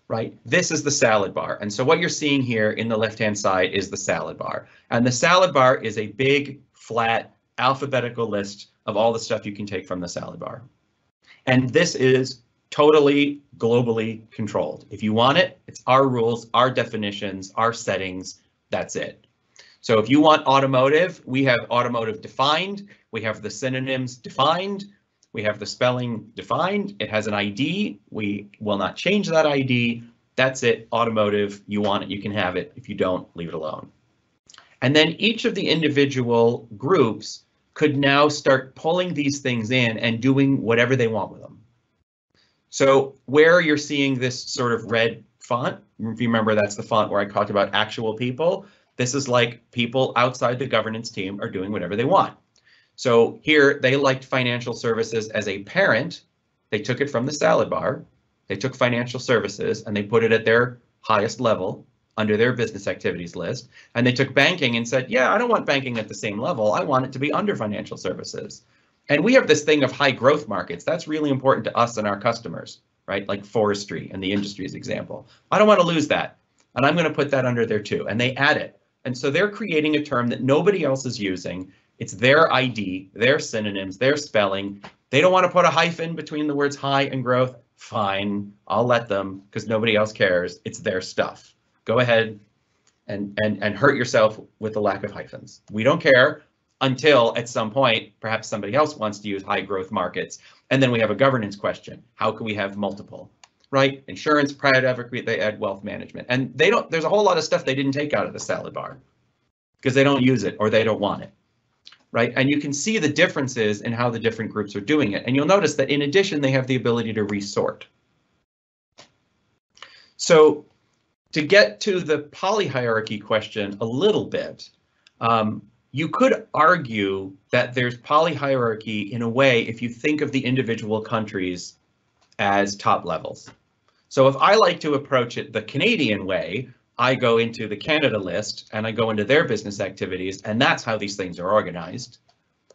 right? This is the salad bar. And so what you're seeing here in the left-hand side is the salad bar. And the salad bar is a big, flat, alphabetical list of all the stuff you can take from the salad bar. And this is totally globally controlled. If you want it, it's our rules, our definitions, our settings, that's it. So if you want automotive, we have automotive defined, we have the synonyms defined, we have the spelling defined, it has an ID, we will not change that ID, that's it, automotive, you want it, you can have it, if you don't, leave it alone. And then each of the individual groups could now start pulling these things in and doing whatever they want with them. So where you're seeing this sort of red font, if you remember that's the font where I talked about actual people, this is like people outside the governance team are doing whatever they want. So here they liked financial services as a parent. They took it from the salad bar. They took financial services and they put it at their highest level under their business activities list. And they took banking and said, yeah, I don't want banking at the same level. I want it to be under financial services. And we have this thing of high growth markets. That's really important to us and our customers, right? Like forestry and the industries example. I don't want to lose that. And I'm going to put that under there too. And they add it. And so they're creating a term that nobody else is using. It's their ID, their synonyms, their spelling. They don't want to put a hyphen between the words high and growth. Fine, I'll let them because nobody else cares. It's their stuff. Go ahead and, and, and hurt yourself with the lack of hyphens. We don't care until at some point, perhaps somebody else wants to use high growth markets. And then we have a governance question. How can we have multiple? Right? Insurance, private equity, they add wealth management. And they don't, there's a whole lot of stuff they didn't take out of the salad bar because they don't use it or they don't want it. Right? And you can see the differences in how the different groups are doing it. And you'll notice that in addition, they have the ability to resort. So to get to the polyhierarchy question a little bit, um, you could argue that there's polyhierarchy in a way if you think of the individual countries as top levels. So if I like to approach it the Canadian way, I go into the Canada list and I go into their business activities, and that's how these things are organized.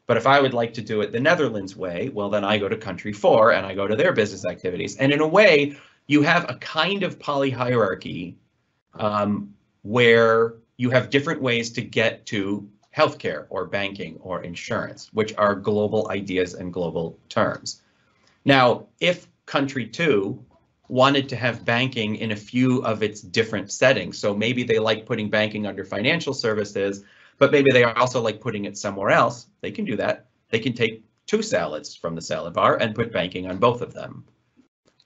But if I would like to do it the Netherlands way, well, then I go to country four and I go to their business activities. And in a way, you have a kind of polyhierarchy um, where you have different ways to get to healthcare or banking or insurance, which are global ideas and global terms. Now, if country two wanted to have banking in a few of its different settings, so maybe they like putting banking under financial services, but maybe they also like putting it somewhere else, they can do that. They can take two salads from the salad bar and put banking on both of them.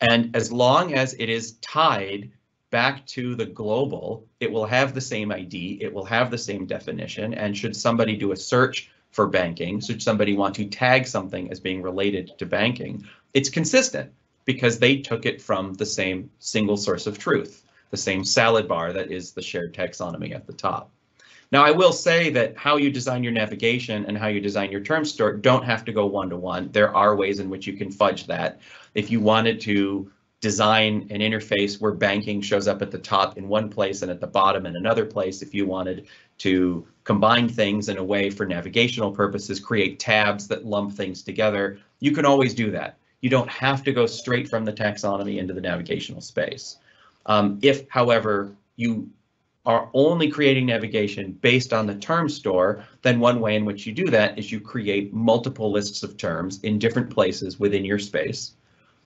And as long as it is tied back to the global, it will have the same ID, it will have the same definition, and should somebody do a search for banking, should somebody want to tag something as being related to banking, it's consistent because they took it from the same single source of truth, the same salad bar that is the shared taxonomy at the top. Now, I will say that how you design your navigation and how you design your term store don't have to go one to one. There are ways in which you can fudge that. If you wanted to design an interface where banking shows up at the top in one place and at the bottom in another place, if you wanted to combine things in a way for navigational purposes, create tabs that lump things together, you can always do that. You don't have to go straight from the taxonomy into the navigational space. Um, if, however, you are only creating navigation based on the term store, then one way in which you do that is you create multiple lists of terms in different places within your space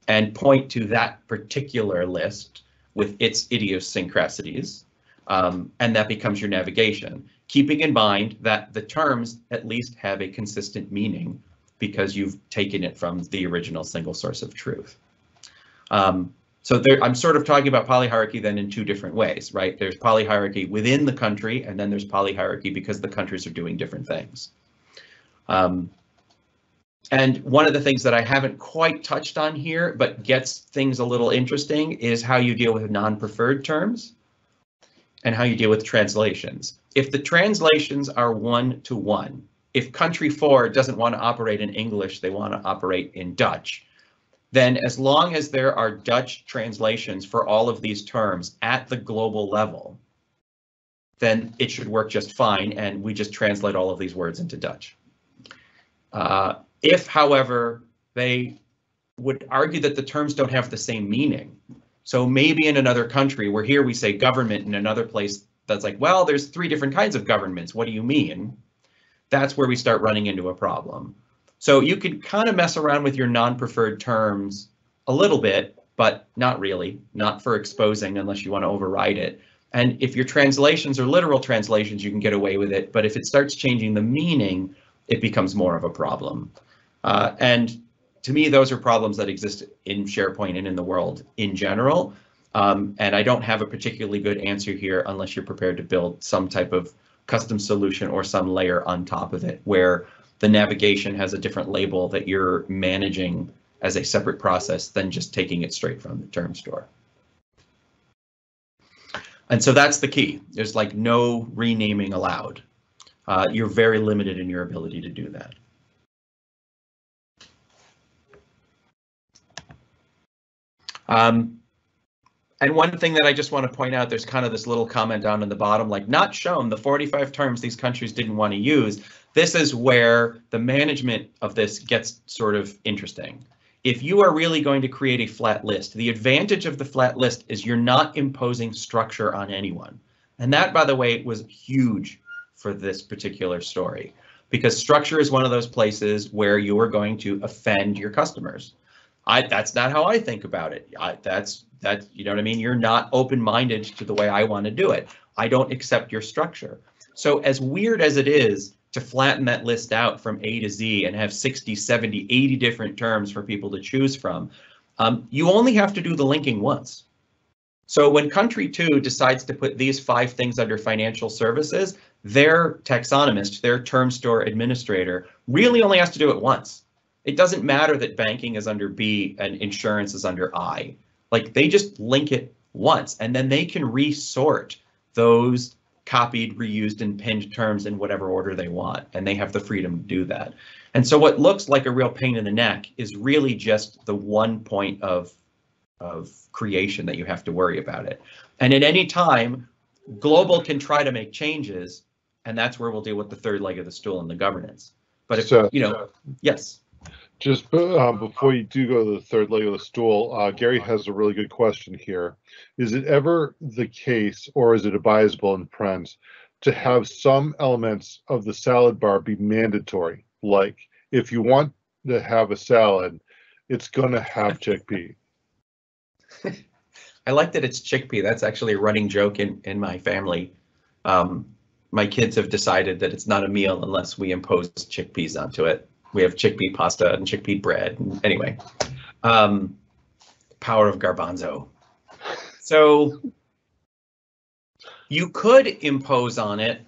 and point to that particular list with its idiosyncrasies, um, and that becomes your navigation, keeping in mind that the terms at least have a consistent meaning because you've taken it from the original single source of truth. Um, so there, I'm sort of talking about polyhierarchy then in two different ways, right? There's polyhierarchy within the country, and then there's polyhierarchy because the countries are doing different things. Um, and one of the things that I haven't quite touched on here, but gets things a little interesting, is how you deal with non-preferred terms and how you deal with translations. If the translations are one to one, if country four doesn't want to operate in English, they want to operate in Dutch, then as long as there are Dutch translations for all of these terms at the global level, then it should work just fine. And we just translate all of these words into Dutch. Uh, if, however, they would argue that the terms don't have the same meaning. So maybe in another country where here we say government in another place that's like, well, there's three different kinds of governments. What do you mean? That's where we start running into a problem. So you could kind of mess around with your non-preferred terms a little bit, but not really, not for exposing unless you want to override it. And if your translations are literal translations, you can get away with it. But if it starts changing the meaning, it becomes more of a problem. Uh, and to me, those are problems that exist in SharePoint and in the world in general. Um, and I don't have a particularly good answer here unless you're prepared to build some type of custom solution or some layer on top of it where the navigation has a different label that you're managing as a separate process than just taking it straight from the term store. And so that's the key. There's like no renaming allowed. Uh, you're very limited in your ability to do that. Um, and one thing that I just want to point out, there's kind of this little comment down in the bottom, like not shown the 45 terms these countries didn't want to use this is where the management of this gets sort of interesting. If you are really going to create a flat list, the advantage of the flat list is you're not imposing structure on anyone. And that, by the way, was huge for this particular story because structure is one of those places where you are going to offend your customers. I, that's not how I think about it. I, that's that you know what I mean. You're not open-minded to the way I want to do it. I don't accept your structure. So as weird as it is, to flatten that list out from A to Z and have 60, 70, 80 different terms for people to choose from, um, you only have to do the linking once. So when country two decides to put these five things under financial services, their taxonomist, their term store administrator, really only has to do it once. It doesn't matter that banking is under B and insurance is under I. Like they just link it once and then they can resort those copied, reused, and pinned terms in whatever order they want, and they have the freedom to do that. And so what looks like a real pain in the neck is really just the one point of, of creation that you have to worry about it. And at any time, global can try to make changes, and that's where we'll deal with the third leg of the stool in the governance. But if, So- you know, yes. Just uh, before you do go to the third leg of the stool, uh, Gary has a really good question here. Is it ever the case, or is it advisable in Prince, to have some elements of the salad bar be mandatory? Like, if you want to have a salad, it's going to have chickpea. I like that it's chickpea. That's actually a running joke in, in my family. Um, my kids have decided that it's not a meal unless we impose chickpeas onto it. We have chickpea pasta and chickpea bread. Anyway, um, power of garbanzo. So you could impose on it,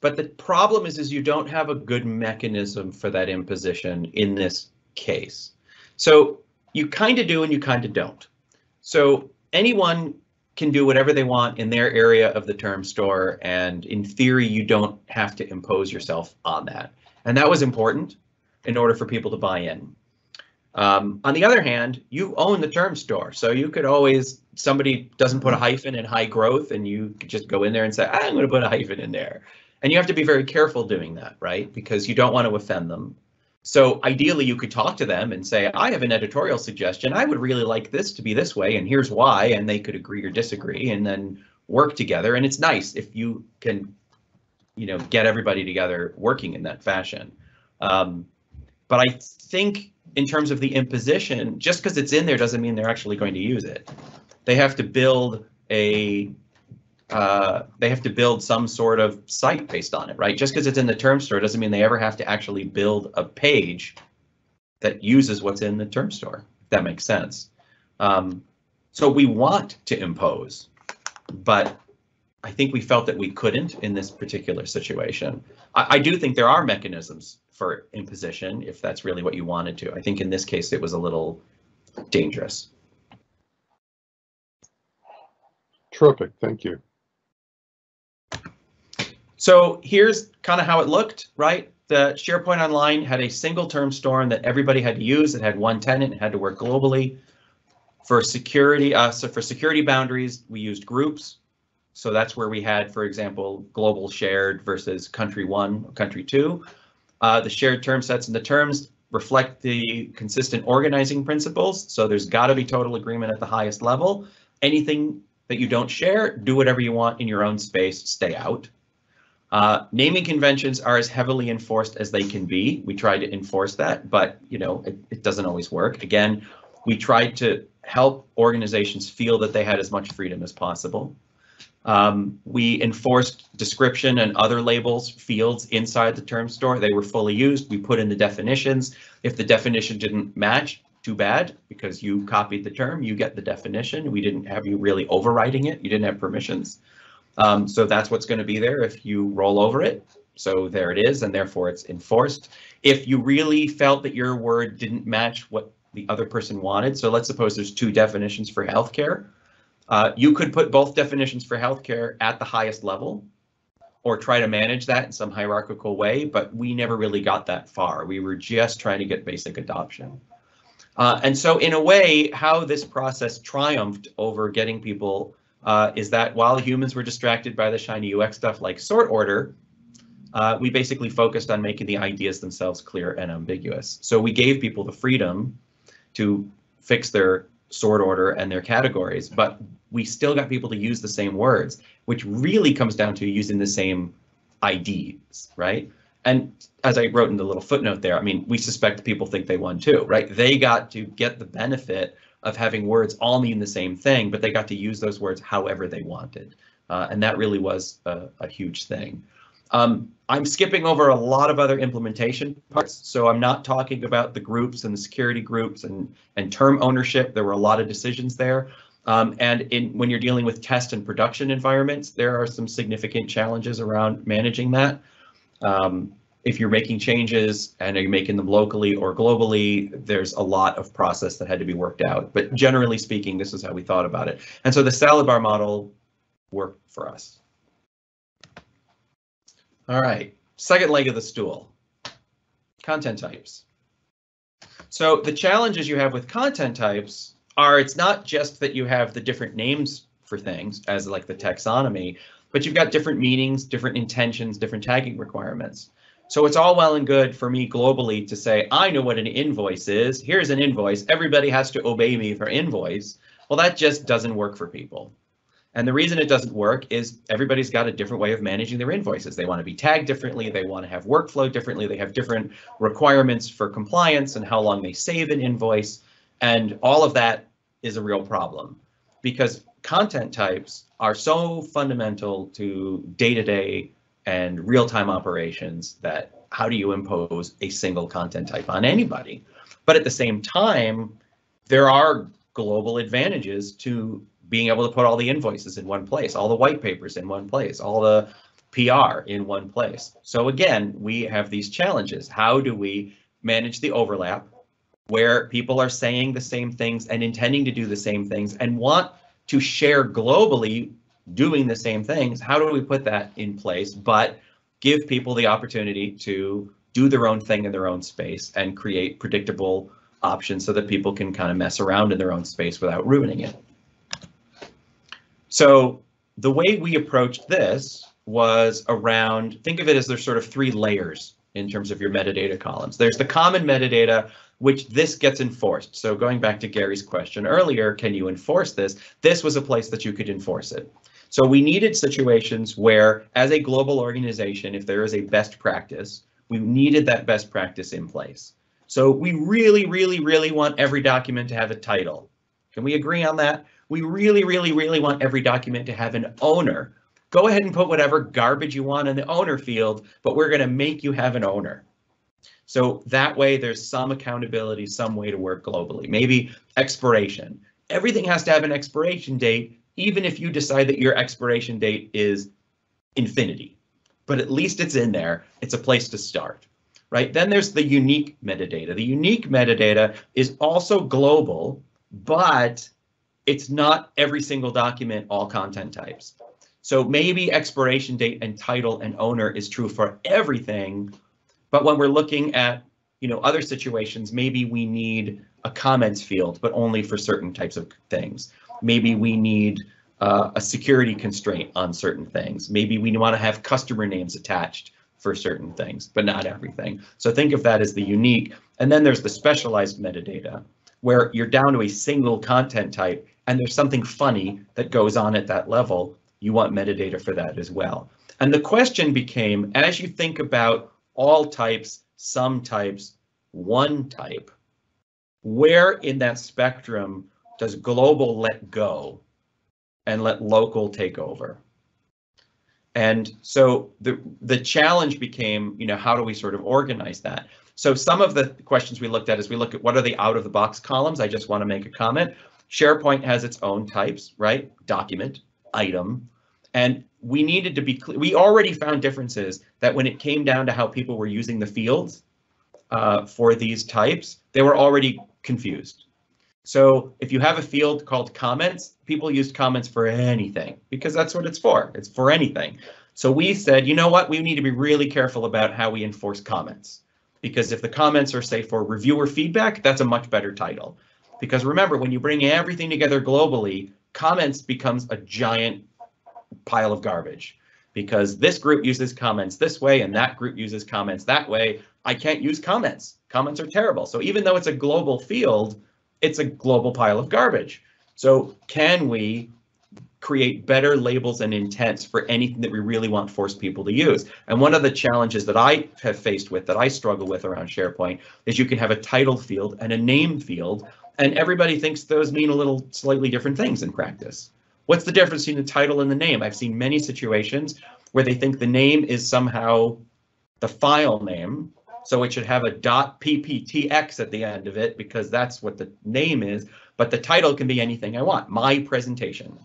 but the problem is, is you don't have a good mechanism for that imposition in this case. So you kind of do and you kind of don't. So anyone can do whatever they want in their area of the term store, and in theory, you don't have to impose yourself on that. And that was important in order for people to buy in. Um, on the other hand, you own the term store, so you could always somebody doesn't put a hyphen in high growth, and you could just go in there and say, "I'm going to put a hyphen in there," and you have to be very careful doing that, right? Because you don't want to offend them. So ideally, you could talk to them and say, I have an editorial suggestion. I would really like this to be this way, and here's why. And they could agree or disagree and then work together. And it's nice if you can, you know, get everybody together working in that fashion. Um, but I think in terms of the imposition, just because it's in there doesn't mean they're actually going to use it. They have to build a uh, they have to build some sort of site based on it, right? Just because it's in the term store doesn't mean they ever have to actually build a page that uses what's in the term store. If that makes sense. Um, so we want to impose, but I think we felt that we couldn't in this particular situation. I, I do think there are mechanisms for imposition if that's really what you wanted to. I think in this case it was a little dangerous. Terrific, thank you. So here's kind of how it looked, right? The SharePoint Online had a single term store that everybody had to use. It had one tenant, it had to work globally. For security, uh, so for security boundaries, we used groups. So that's where we had, for example, global shared versus country one, country two. Uh, the shared term sets and the terms reflect the consistent organizing principles. So there's got to be total agreement at the highest level. Anything that you don't share, do whatever you want in your own space, stay out. Uh, naming conventions are as heavily enforced as they can be. We try to enforce that, but you know it, it doesn't always work. Again, we tried to help organizations feel that they had as much freedom as possible. Um, we enforced description and other labels fields inside the term store. They were fully used. We put in the definitions. If the definition didn't match, too bad, because you copied the term, you get the definition. We didn't have you really overriding it. You didn't have permissions. Um, so that's what's going to be there if you roll over it. So there it is, and therefore it's enforced. If you really felt that your word didn't match what the other person wanted, so let's suppose there's two definitions for healthcare, uh, you could put both definitions for healthcare at the highest level or try to manage that in some hierarchical way, but we never really got that far. We were just trying to get basic adoption. Uh, and so in a way, how this process triumphed over getting people uh, is that while humans were distracted by the shiny UX stuff like sort order, uh, we basically focused on making the ideas themselves clear and ambiguous. So we gave people the freedom to fix their sort order and their categories, but we still got people to use the same words, which really comes down to using the same IDs, right? And as I wrote in the little footnote there, I mean, we suspect people think they won too, right? They got to get the benefit of having words all mean the same thing, but they got to use those words however they wanted. Uh, and that really was a, a huge thing. Um, I'm skipping over a lot of other implementation parts, so I'm not talking about the groups and the security groups and, and term ownership. There were a lot of decisions there. Um, and in, when you're dealing with test and production environments, there are some significant challenges around managing that. Um, if you're making changes and are you making them locally or globally, there's a lot of process that had to be worked out. But generally speaking, this is how we thought about it. And so the salad bar model worked for us. All right, second leg of the stool, content types. So the challenges you have with content types are it's not just that you have the different names for things as like the taxonomy, but you've got different meanings, different intentions, different tagging requirements. So it's all well and good for me globally to say, I know what an invoice is. Here's an invoice. Everybody has to obey me for invoice. Well, that just doesn't work for people. And the reason it doesn't work is everybody's got a different way of managing their invoices. They want to be tagged differently. They want to have workflow differently. They have different requirements for compliance and how long they save an invoice. And all of that is a real problem because content types are so fundamental to day-to-day and real-time operations that how do you impose a single content type on anybody? But at the same time, there are global advantages to being able to put all the invoices in one place, all the white papers in one place, all the PR in one place. So again, we have these challenges. How do we manage the overlap where people are saying the same things and intending to do the same things and want to share globally doing the same things? How do we put that in place, but give people the opportunity to do their own thing in their own space and create predictable options so that people can kind of mess around in their own space without ruining it. So the way we approached this was around, think of it as there's sort of three layers in terms of your metadata columns. There's the common metadata, which this gets enforced. So going back to Gary's question earlier, can you enforce this? This was a place that you could enforce it. So we needed situations where, as a global organization, if there is a best practice, we needed that best practice in place. So we really, really, really want every document to have a title. Can we agree on that? We really, really, really want every document to have an owner. Go ahead and put whatever garbage you want in the owner field, but we're going to make you have an owner. So that way there's some accountability, some way to work globally. Maybe expiration. Everything has to have an expiration date, even if you decide that your expiration date is infinity. But at least it's in there. It's a place to start, right? Then there's the unique metadata. The unique metadata is also global, but it's not every single document, all content types. So maybe expiration date and title and owner is true for everything, but when we're looking at you know other situations, maybe we need a comments field, but only for certain types of things. Maybe we need uh, a security constraint on certain things. Maybe we want to have customer names attached for certain things, but not everything. So think of that as the unique. And then there's the specialized metadata, where you're down to a single content type and there's something funny that goes on at that level, you want metadata for that as well. And the question became, as you think about all types, some types, one type, where in that spectrum does global let go and let local take over? And so the the challenge became, you know, how do we sort of organize that? So some of the questions we looked at is we look at what are the out of the box columns. I just want to make a comment. SharePoint has its own types, right? Document, item, and we needed to be clear. We already found differences that when it came down to how people were using the fields uh, for these types, they were already confused. So if you have a field called comments, people used comments for anything because that's what it's for. It's for anything. So we said, you know what, we need to be really careful about how we enforce comments because if the comments are say for reviewer feedback, that's a much better title. Because remember, when you bring everything together globally, comments becomes a giant pile of garbage because this group uses comments this way and that group uses comments that way. I can't use comments. Comments are terrible. So even though it's a global field, it's a global pile of garbage. So can we create better labels and intents for anything that we really want force people to use. And one of the challenges that I have faced with, that I struggle with around SharePoint, is you can have a title field and a name field, and everybody thinks those mean a little slightly different things in practice. What's the difference between the title and the name? I've seen many situations where they think the name is somehow the file name. So it should have a .pptx at the end of it because that's what the name is, but the title can be anything I want, my presentation.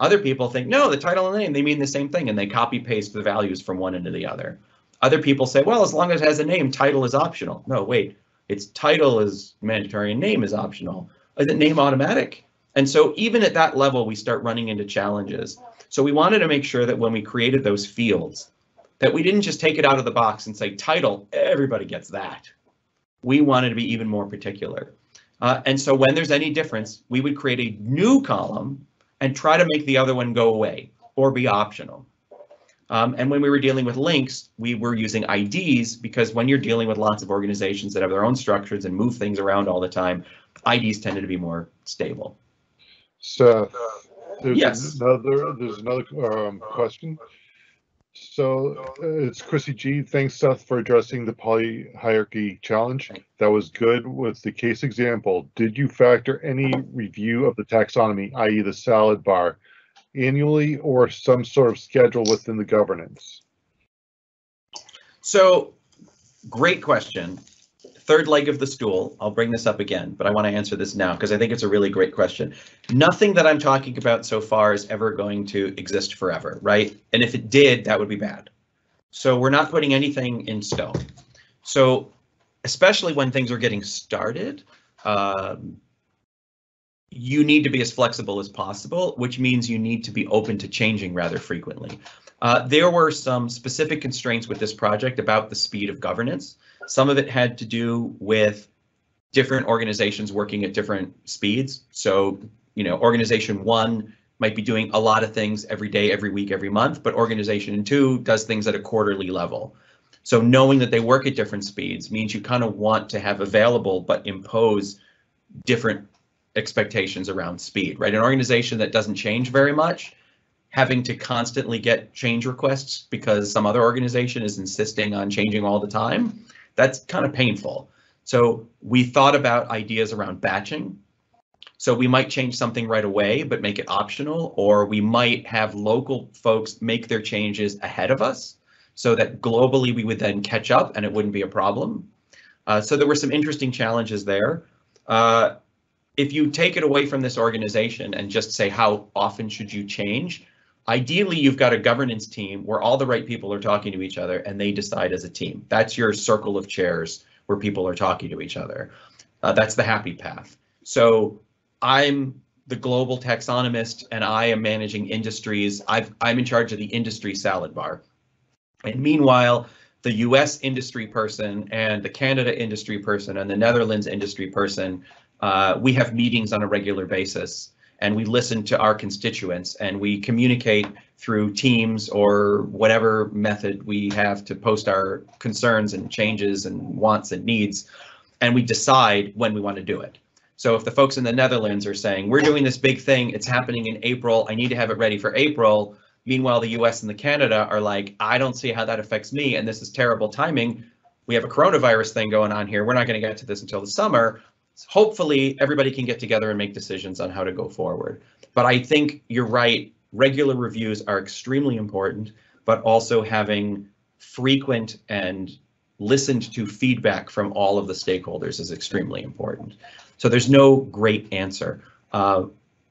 Other people think, no, the title and the name, they mean the same thing, and they copy paste the values from one into the other. Other people say, well, as long as it has a name, title is optional. No, wait, its title is mandatory and name is optional. Is it name automatic? And so even at that level, we start running into challenges. So we wanted to make sure that when we created those fields, that we didn't just take it out of the box and say title, everybody gets that. We wanted to be even more particular. Uh, and so when there's any difference, we would create a new column and try to make the other one go away or be optional. Um, and when we were dealing with links, we were using IDs because when you're dealing with lots of organizations that have their own structures and move things around all the time, IDs tended to be more stable. Seth, there's Yes. another, there's another um, question. So uh, it's Chrissy G. Thanks, Seth, for addressing the poly hierarchy challenge. That was good with the case example. Did you factor any review of the taxonomy, i.e. the salad bar, annually or some sort of schedule within the governance? So, great question. Third leg of the stool. I'll bring this up again, but I want to answer this now because I think it's a really great question. Nothing that I'm talking about so far is ever going to exist forever, right? And if it did, that would be bad. So we're not putting anything in stone. So especially when things are getting started, um, you need to be as flexible as possible, which means you need to be open to changing rather frequently. Uh, there were some specific constraints with this project about the speed of governance. Some of it had to do with different organizations working at different speeds. So, you know, organization one might be doing a lot of things every day, every week, every month, but organization two does things at a quarterly level. So knowing that they work at different speeds means you kind of want to have available but impose different expectations around speed, right? An organization that doesn't change very much, having to constantly get change requests because some other organization is insisting on changing all the time, that's kind of painful. So we thought about ideas around batching. So we might change something right away, but make it optional, or we might have local folks make their changes ahead of us so that globally we would then catch up and it wouldn't be a problem. Uh, so there were some interesting challenges there. Uh, if you take it away from this organization and just say how often should you change, ideally you've got a governance team where all the right people are talking to each other and they decide as a team. That's your circle of chairs where people are talking to each other. Uh, that's the happy path. So I'm the global taxonomist and I am managing industries. I've, I'm in charge of the industry salad bar. And meanwhile, the US industry person and the Canada industry person and the Netherlands industry person, uh, we have meetings on a regular basis and we listen to our constituents and we communicate through teams or whatever method we have to post our concerns and changes and wants and needs and we decide when we want to do it. So if the folks in the Netherlands are saying, we're doing this big thing, it's happening in April, I need to have it ready for April. Meanwhile, the US and the Canada are like, I don't see how that affects me and this is terrible timing. We have a coronavirus thing going on here. We're not going to get to this until the summer. Hopefully everybody can get together and make decisions on how to go forward. But I think you're right. Regular reviews are extremely important, but also having frequent and listened to feedback from all of the stakeholders is extremely important. So there's no great answer. Uh,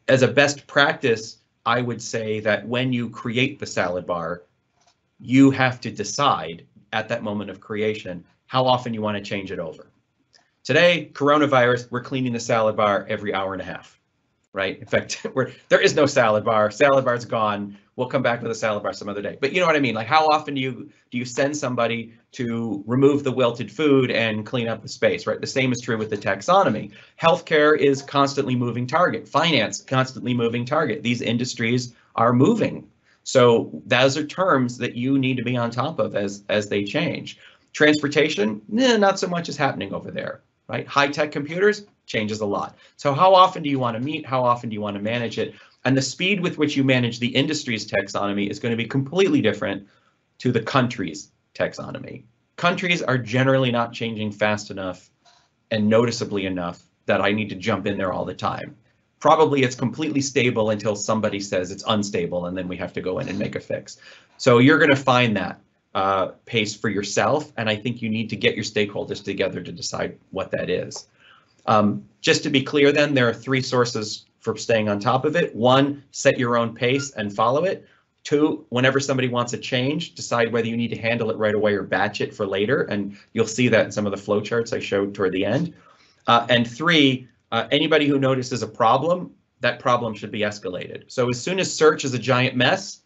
as a best practice, I would say that when you create the salad bar, you have to decide at that moment of creation how often you want to change it over. Today, coronavirus, we're cleaning the salad bar every hour and a half, right? In fact, we're, there is no salad bar. Salad bar's gone. We'll come back with a salad bar some other day. But you know what I mean? Like how often do you do you send somebody to remove the wilted food and clean up the space, right? The same is true with the taxonomy. Healthcare is constantly moving target. Finance, constantly moving target. These industries are moving. So those are terms that you need to be on top of as, as they change. Transportation, eh, not so much is happening over there, right? High-tech computers changes a lot. So how often do you want to meet? How often do you want to manage it? And the speed with which you manage the industry's taxonomy is going to be completely different to the country's taxonomy. Countries are generally not changing fast enough and noticeably enough that I need to jump in there all the time. probably it's completely stable until somebody says it's unstable and then we have to go in and make a fix. So you're going to find that uh, pace for yourself. And I think you need to get your stakeholders together to decide what that is. Um, just to be clear then, there are three sources for staying on top of it. One, set your own pace and follow it. Two, whenever somebody wants a change, decide whether you need to handle it right away or batch it for later. And you'll see that in some of the flowcharts I showed toward the end. Uh, and three, uh, anybody who notices a problem, that problem should be escalated. So as soon as search is a giant mess,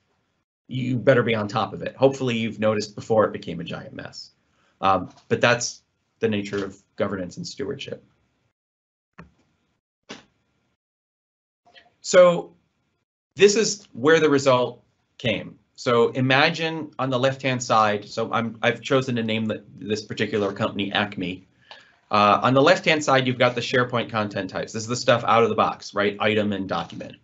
you better be on top of it. Hopefully you've noticed before it became a giant mess. Um, but that's the nature of governance and stewardship. So this is where the result came. So imagine on the left-hand side, so I'm, I've chosen to name the, this particular company Acme. Uh, on the left-hand side, you've got the SharePoint content types. This is the stuff out of the box, right? Item and document.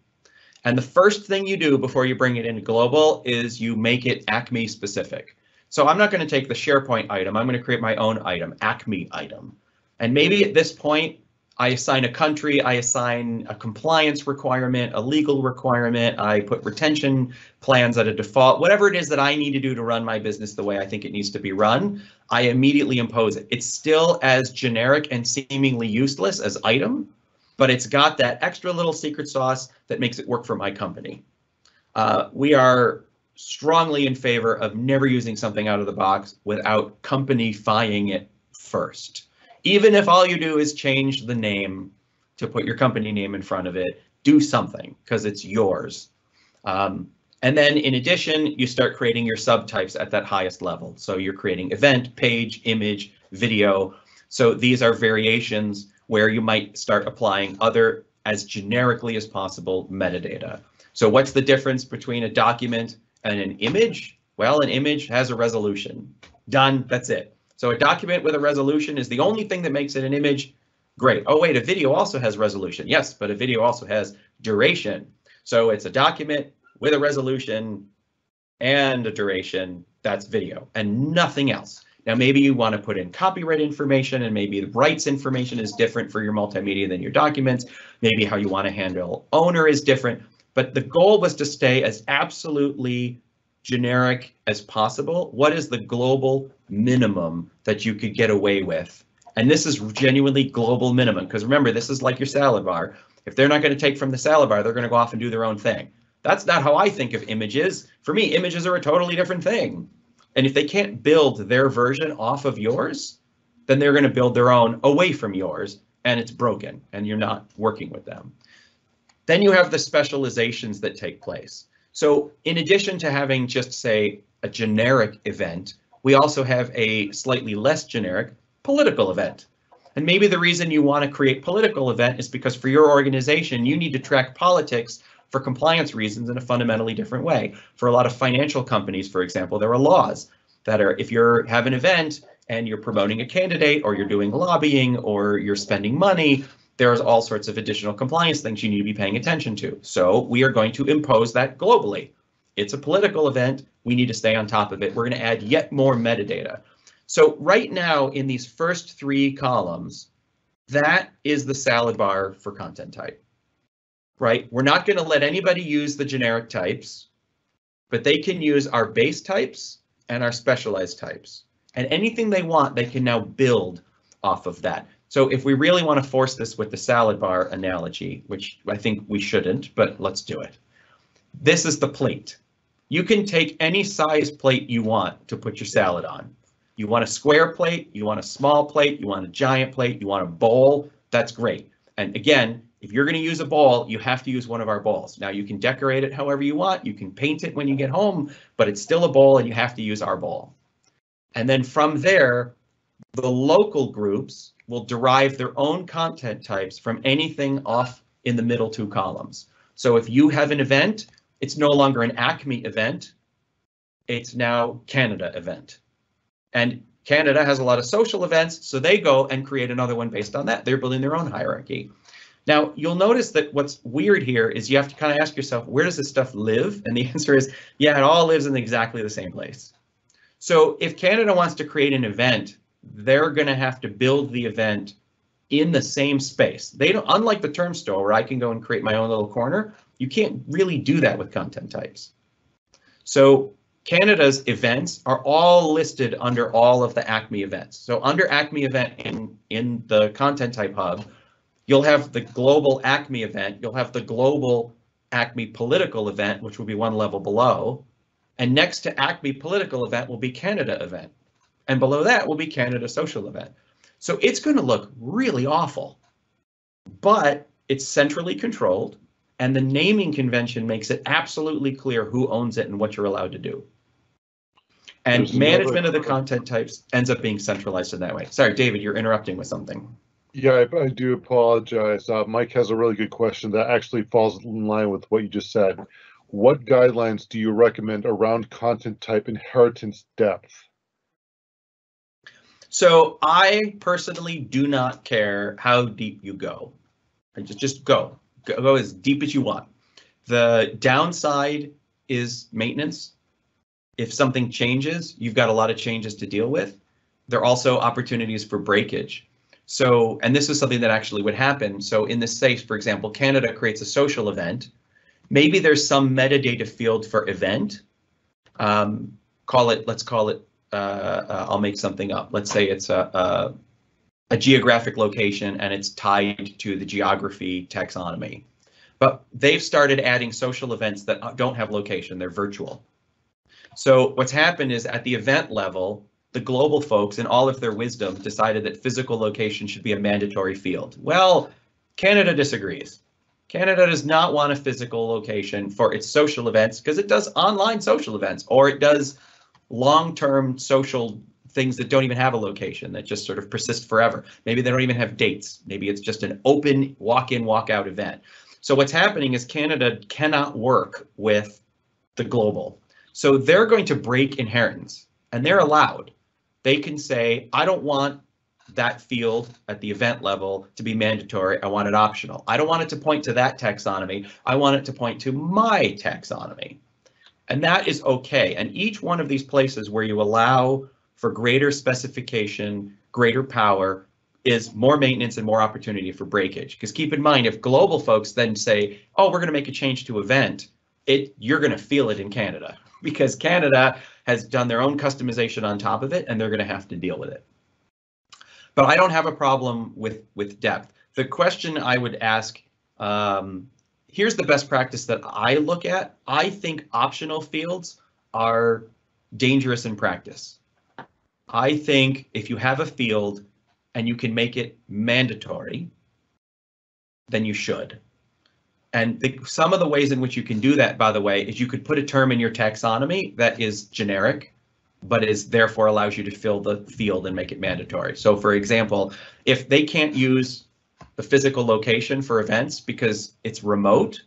And the first thing you do before you bring it into global is you make it Acme specific. So I'm not going to take the SharePoint item. I'm going to create my own item, Acme item. And maybe at this point, I assign a country, I assign a compliance requirement, a legal requirement, I put retention plans at a default, whatever it is that I need to do to run my business the way I think it needs to be run, I immediately impose it. It's still as generic and seemingly useless as item, but it's got that extra little secret sauce that makes it work for my company. Uh, we are strongly in favor of never using something out of the box without company-fying it first. Even if all you do is change the name to put your company name in front of it, do something because it's yours. Um, and then in addition, you start creating your subtypes at that highest level. So you're creating event, page, image, video. So these are variations where you might start applying other as generically as possible metadata. So what's the difference between a document and an image? Well, an image has a resolution. Done, that's it. So a document with a resolution is the only thing that makes it an image. Great. Oh, wait, a video also has resolution. Yes, but a video also has duration. So it's a document with a resolution and a duration. That's video and nothing else. Now, maybe you want to put in copyright information and maybe the rights information is different for your multimedia than your documents. Maybe how you want to handle owner is different. But the goal was to stay as absolutely generic as possible. What is the global minimum that you could get away with? And this is genuinely global minimum because remember, this is like your salad bar. If they're not going to take from the salad bar, they're going to go off and do their own thing. That's not how I think of images. For me, images are a totally different thing. And if they can't build their version off of yours, then they're going to build their own away from yours and it's broken and you're not working with them. Then you have the specializations that take place. So in addition to having just say a generic event, we also have a slightly less generic political event. And maybe the reason you want to create political event is because for your organization, you need to track politics for compliance reasons in a fundamentally different way. For a lot of financial companies, for example, there are laws that are if you have an event and you're promoting a candidate or you're doing lobbying or you're spending money, there's all sorts of additional compliance things you need to be paying attention to. So we are going to impose that globally. It's a political event. We need to stay on top of it. We're going to add yet more metadata. So right now in these first three columns, that is the salad bar for content type right? We're not going to let anybody use the generic types, but they can use our base types and our specialized types. And anything they want, they can now build off of that. So if we really want to force this with the salad bar analogy, which I think we shouldn't, but let's do it. This is the plate. You can take any size plate you want to put your salad on. You want a square plate, you want a small plate, you want a giant plate, you want a bowl, that's great. And again, if you're going to use a ball, you have to use one of our balls. Now you can decorate it however you want. You can paint it when you get home, but it's still a ball and you have to use our ball. And then from there, the local groups will derive their own content types from anything off in the middle two columns. So if you have an event, it's no longer an Acme event. It's now Canada event. And Canada has a lot of social events, so they go and create another one based on that. They're building their own hierarchy. Now, you'll notice that what's weird here is you have to kind of ask yourself, where does this stuff live? And the answer is, yeah, it all lives in exactly the same place. So if Canada wants to create an event, they're going to have to build the event in the same space. They don't, unlike the term store where I can go and create my own little corner, you can't really do that with content types. So Canada's events are all listed under all of the Acme events. So under Acme event in, in the content type hub, you'll have the global Acme event, you'll have the global Acme political event, which will be one level below. And next to Acme political event will be Canada event. And below that will be Canada social event. So it's going to look really awful, but it's centrally controlled and the naming convention makes it absolutely clear who owns it and what you're allowed to do. And There's another- management of the content types ends up being centralized in that way. Sorry, David, you're interrupting with something. Yeah, I, I do apologize. Uh, Mike has a really good question that actually falls in line with what you just said. What guidelines do you recommend around content type inheritance depth? So I personally do not care how deep you go. I just just go. go. Go as deep as you want. The downside is maintenance. If something changes, you've got a lot of changes to deal with. There are also opportunities for breakage. So, and this is something that actually would happen. So in this case, for example, Canada creates a social event. Maybe there's some metadata field for event. Um, call it, let's call it uh, uh, I'll make something up. Let's say it's a, a, a geographic location and it's tied to the geography taxonomy. But they've started adding social events that don't have location, they're virtual. So what's happened is at the event level, the global folks in all of their wisdom decided that physical location should be a mandatory field. Well, Canada disagrees. Canada does not want a physical location for its social events because it does online social events or it does long-term social things that don't even have a location that just sort of persist forever. Maybe they don't even have dates. Maybe it's just an open walk-in, walk-out event. So what's happening is Canada cannot work with the global. So they're going to break inheritance and they're allowed. They can say, I don't want that field at the event level to be mandatory. I want it optional. I don't want it to point to that taxonomy. I want it to point to my taxonomy. And that is okay. And each one of these places where you allow for greater specification, greater power, is more maintenance and more opportunity for breakage. Because keep in mind, if global folks then say, oh, we're going to make a change to event, it you're going to feel it in Canada because Canada has done their own customization on top of it and they're going to have to deal with it. But I don't have a problem with, with depth. The question I would ask um, here's the best practice that I look at. I think optional fields are dangerous in practice. I think if you have a field and you can make it mandatory, then you should. And the, some of the ways in which you can do that, by the way, is you could put a term in your taxonomy that is generic, but is therefore allows you to fill the field and make it mandatory. So for example, if they can't use the physical location for events because it's remote,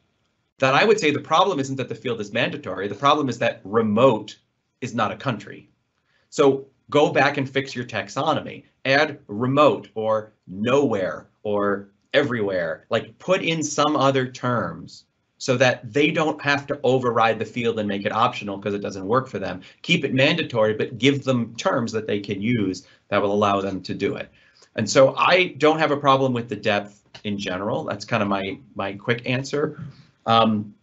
then I would say the problem isn't that the field is mandatory. The problem is that remote is not a country. So go back and fix your taxonomy. Add remote or nowhere or everywhere. Like put in some other terms so that they don't have to override the field and make it optional because it doesn't work for them. Keep it mandatory, but give them terms that they can use that will allow them to do it. And so I don't have a problem with the depth in general. That's kind of my my quick answer. Um,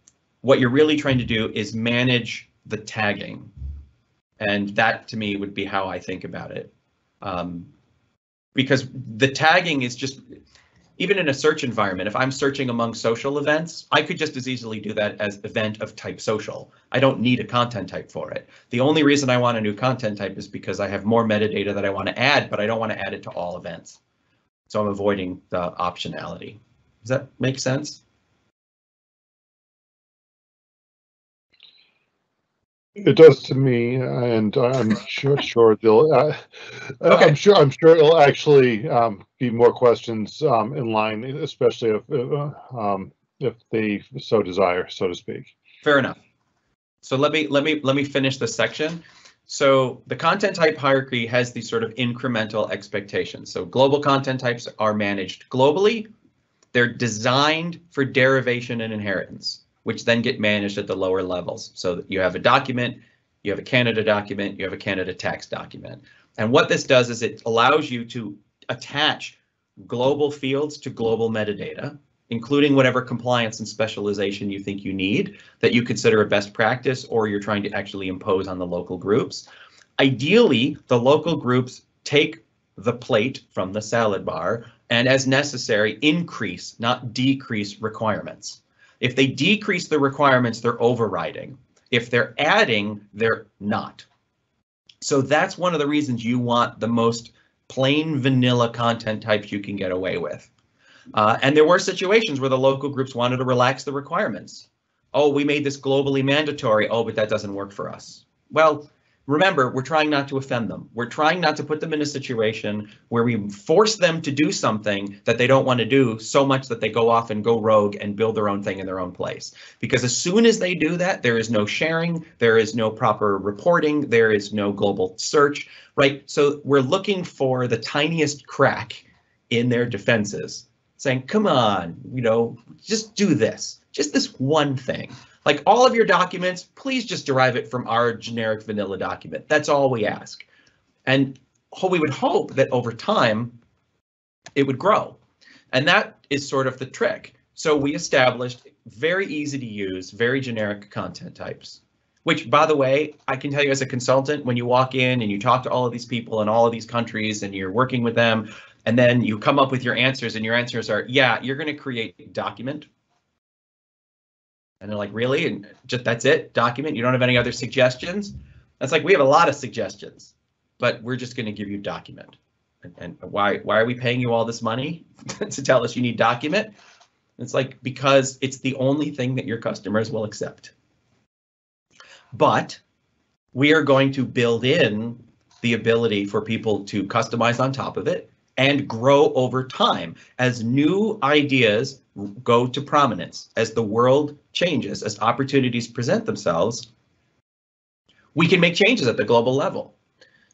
what you're really trying to do is manage the tagging. And that to me would be how I think about it. Um, because the tagging is just, even in a search environment, if I'm searching among social events, I could just as easily do that as event of type social. I don't need a content type for it. The only reason I want a new content type is because I have more metadata that I want to add, but I don't want to add it to all events. So I'm avoiding the optionality. Does that make sense? It does to me, and I'm sure sure they'll. Uh, Okay. I'm sure I'm sure it'll actually um, be more questions um, in line, especially if uh, um, if they so desire, so to speak. Fair enough. So let me let me let me finish this section. So the content type hierarchy has these sort of incremental expectations. So global content types are managed globally. They're designed for derivation and inheritance, which then get managed at the lower levels. So you have a document, you have a Canada document, you have a Canada tax document. And what this does is it allows you to attach global fields to global metadata, including whatever compliance and specialization you think you need that you consider a best practice or you're trying to actually impose on the local groups. Ideally, the local groups take the plate from the salad bar and as necessary, increase, not decrease requirements. If they decrease the requirements, they're overriding. If they're adding, they're not. So that's one of the reasons you want the most plain vanilla content types you can get away with. Uh, and there were situations where the local groups wanted to relax the requirements. Oh, we made this globally mandatory. Oh, but that doesn't work for us. Well, remember, we're trying not to offend them. We're trying not to put them in a situation where we force them to do something that they don't want to do so much that they go off and go rogue and build their own thing in their own place. Because as soon as they do that, there is no sharing, there is no proper reporting, there is no global search, right? So we're looking for the tiniest crack in their defenses, saying, come on, you know, just do this, just this one thing. Like all of your documents, please just derive it from our generic vanilla document. That's all we ask. And we would hope that over time, it would grow. And that is sort of the trick. So we established very easy to use, very generic content types, which by the way, I can tell you as a consultant, when you walk in and you talk to all of these people in all of these countries and you're working with them, and then you come up with your answers and your answers are, yeah, you're going to create a document and they're like, really? And just that's it, document? You don't have any other suggestions? That's like, we have a lot of suggestions, but we're just going to give you document. And, and why, why are we paying you all this money to tell us you need document? It's like, because it's the only thing that your customers will accept. But we are going to build in the ability for people to customize on top of it and grow over time as new ideas go to prominence, as the world changes, as opportunities present themselves, we can make changes at the global level.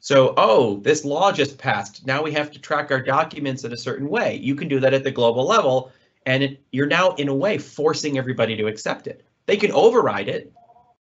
So, oh, this law just passed. Now we have to track our documents in a certain way. You can do that at the global level, and it, you're now, in a way, forcing everybody to accept it. They can override it,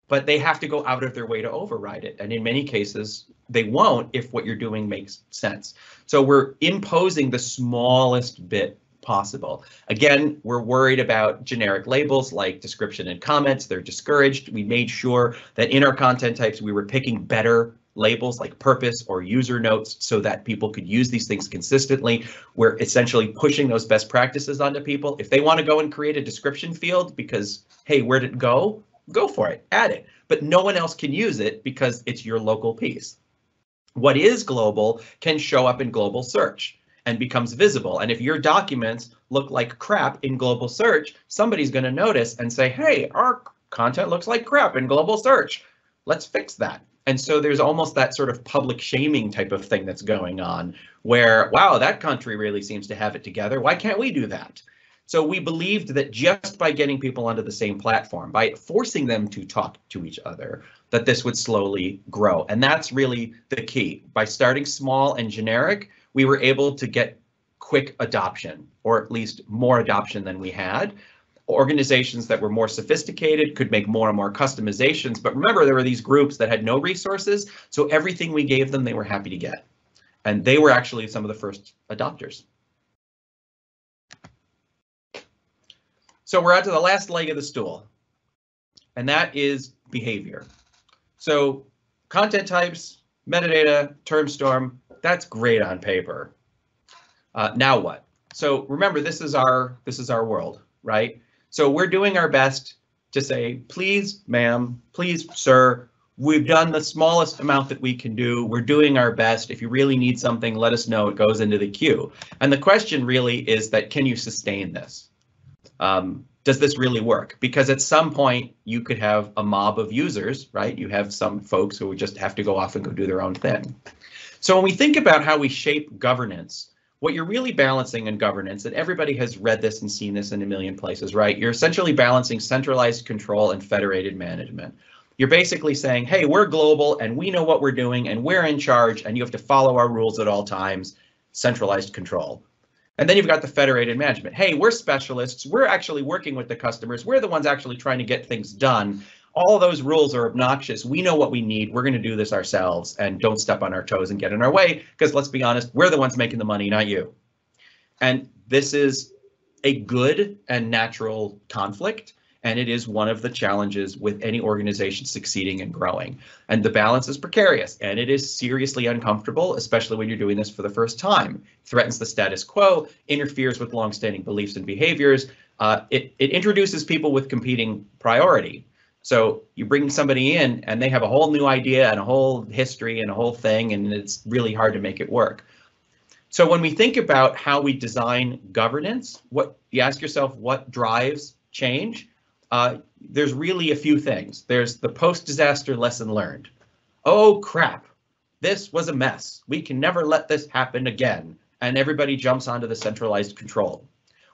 but they have to go out of their way to override it. And in many cases, they won't if what you're doing makes sense. So we're imposing the smallest bit possible. Again, we're worried about generic labels like description and comments. They're discouraged. We made sure that in our content types, we were picking better labels like purpose or user notes so that people could use these things consistently. We're essentially pushing those best practices onto people. If they want to go and create a description field because, hey, where did it go? Go for it, add it. But no one else can use it because it's your local piece. What is global can show up in global search and becomes visible. And if your documents look like crap in global search, somebody's going to notice and say, hey, our content looks like crap in global search. Let's fix that. And so there's almost that sort of public shaming type of thing that's going on where, wow, that country really seems to have it together. Why can't we do that? So we believed that just by getting people onto the same platform, by forcing them to talk to each other, that this would slowly grow. And that's really the key. By starting small and generic, we were able to get quick adoption, or at least more adoption than we had. Organizations that were more sophisticated could make more and more customizations. But remember, there were these groups that had no resources. So everything we gave them, they were happy to get. And they were actually some of the first adopters. So we're out to the last leg of the stool, and that is behavior. So content types, metadata, term store, that's great on paper. Uh, now what? So remember, this is our this is our world, right? So we're doing our best to say, please, ma'am, please, sir, we've done the smallest amount that we can do. We're doing our best. If you really need something, let us know. It goes into the queue. And the question really is that can you sustain this? Um, does this really work? Because at some point you could have a mob of users, right? You have some folks who would just have to go off and go do their own thing. So when we think about how we shape governance, what you're really balancing in governance, and everybody has read this and seen this in a million places, right? You're essentially balancing centralized control and federated management. You're basically saying, hey, we're global and we know what we're doing and we're in charge and you have to follow our rules at all times, centralized control. And then you've got the federated management. Hey, we're specialists. We're actually working with the customers. We're the ones actually trying to get things done all those rules are obnoxious. We know what we need. We're going to do this ourselves and don't step on our toes and get in our way because let's be honest, we're the ones making the money, not you. And this is a good and natural conflict. And it is one of the challenges with any organization succeeding and growing. And the balance is precarious and it is seriously uncomfortable, especially when you're doing this for the first time. threatens the status quo, interferes with longstanding beliefs and behaviors. Uh, it, it introduces people with competing priority. So you bring somebody in and they have a whole new idea and a whole history and a whole thing, and it's really hard to make it work. So when we think about how we design governance, what you ask yourself, what drives change? Uh, there's really a few things. There's the post-disaster lesson learned. Oh crap, this was a mess. We can never let this happen again. And everybody jumps onto the centralized control.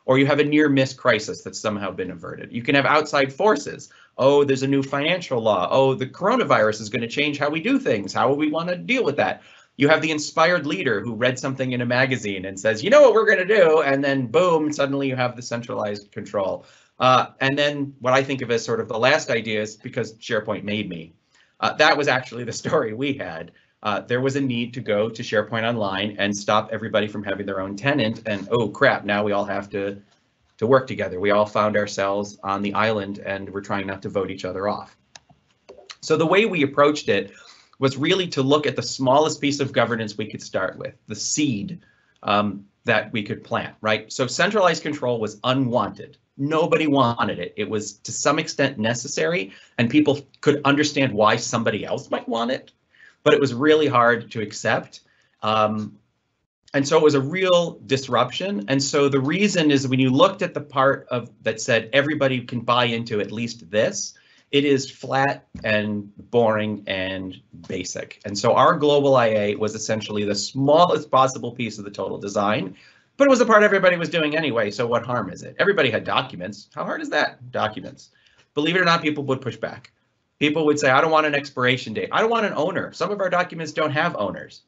Or you have a near miss crisis that's somehow been averted. You can have outside forces. Oh, there's a new financial law. Oh, the coronavirus is going to change how we do things. How will we want to deal with that? You have the inspired leader who read something in a magazine and says, you know what we're going to do. And then boom, suddenly you have the centralized control. Uh, and then what I think of as sort of the last idea is because SharePoint made me. Uh, that was actually the story we had. Uh, there was a need to go to SharePoint Online and stop everybody from having their own tenant. And oh crap, now we all have to to work together. We all found ourselves on the island and we're trying not to vote each other off. So the way we approached it was really to look at the smallest piece of governance we could start with, the seed um, that we could plant, right? So centralized control was unwanted. Nobody wanted it. It was to some extent necessary, and people could understand why somebody else might want it, but it was really hard to accept. Um, and so it was a real disruption. And so the reason is when you looked at the part of that said everybody can buy into at least this, it is flat and boring and basic. And so our global IA was essentially the smallest possible piece of the total design but it was the part everybody was doing anyway, so what harm is it? Everybody had documents. How hard is that? Documents. Believe it or not, people would push back. People would say, I don't want an expiration date. I don't want an owner. Some of our documents don't have owners.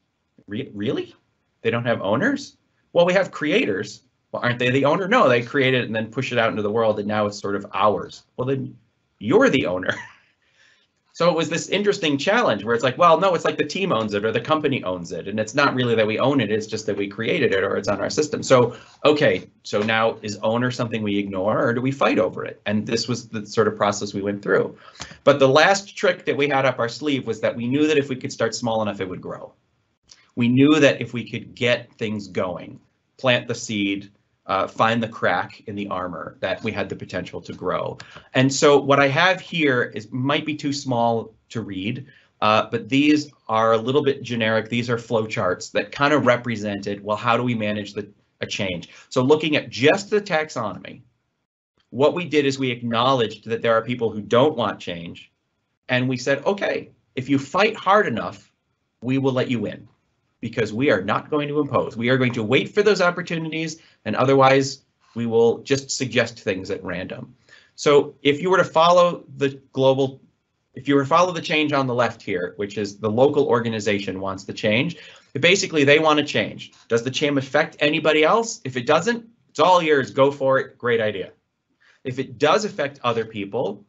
Re really? They don't have owners? Well, we have creators. Well, aren't they the owner? No, they create it and then push it out into the world, and now it's sort of ours. Well, then you're the owner. So it was this interesting challenge where it's like, well, no, it's like the team owns it or the company owns it. And it's not really that we own it, it's just that we created it or it's on our system. So, okay, so now is owner something we ignore or do we fight over it? And this was the sort of process we went through. But the last trick that we had up our sleeve was that we knew that if we could start small enough, it would grow. We knew that if we could get things going, plant the seed, uh, find the crack in the armor that we had the potential to grow. And so what I have here is might be too small to read, uh, but these are a little bit generic. These are flowcharts that kind of represented, well, how do we manage the a change? So looking at just the taxonomy, what we did is we acknowledged that there are people who don't want change. And we said, okay, if you fight hard enough, we will let you in because we are not going to impose. We are going to wait for those opportunities and otherwise we will just suggest things at random. So if you were to follow the global, if you were to follow the change on the left here, which is the local organization wants the change, basically they want to change. Does the change affect anybody else? If it doesn't, it's all yours, go for it, great idea. If it does affect other people,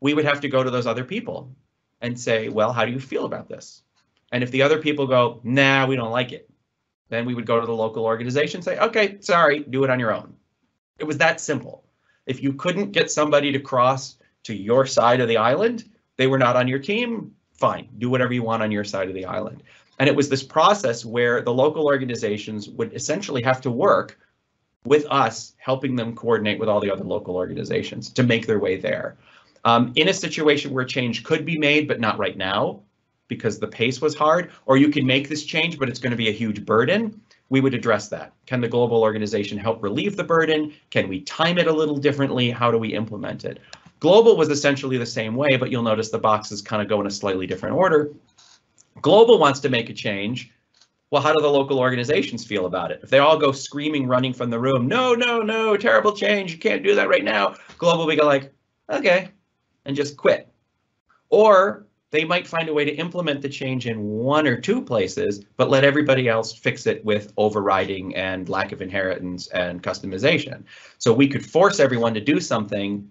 we would have to go to those other people and say, well, how do you feel about this? And if the other people go, nah, we don't like it, then we would go to the local organization say, okay, sorry, do it on your own. It was that simple. If you couldn't get somebody to cross to your side of the island, they were not on your team, fine, do whatever you want on your side of the island. And it was this process where the local organizations would essentially have to work with us, helping them coordinate with all the other local organizations to make their way there. Um, in a situation where change could be made, but not right now, because the pace was hard, or you can make this change, but it's going to be a huge burden, we would address that. Can the global organization help relieve the burden? Can we time it a little differently? How do we implement it? Global was essentially the same way, but you'll notice the boxes kind of go in a slightly different order. Global wants to make a change. Well, how do the local organizations feel about it? If they all go screaming, running from the room, no, no, no, terrible change, you can't do that right now. Global, we go like, okay, and just quit. Or they might find a way to implement the change in one or two places, but let everybody else fix it with overriding and lack of inheritance and customization. So we could force everyone to do something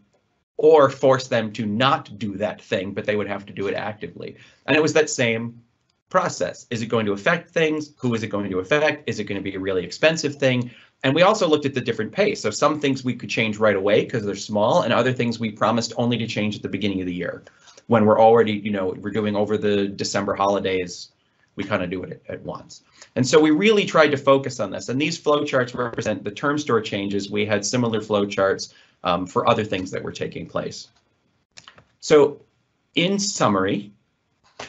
or force them to not do that thing, but they would have to do it actively. And it was that same process. Is it going to affect things? Who is it going to affect? Is it going to be a really expensive thing? And we also looked at the different pace. So some things we could change right away because they're small, and other things we promised only to change at the beginning of the year when we're already, you know, we're doing over the December holidays, we kind of do it at, once. And so we really tried to focus on this. And these flowcharts represent the term store changes. We had similar flowcharts um, for other things that were taking place. So in summary,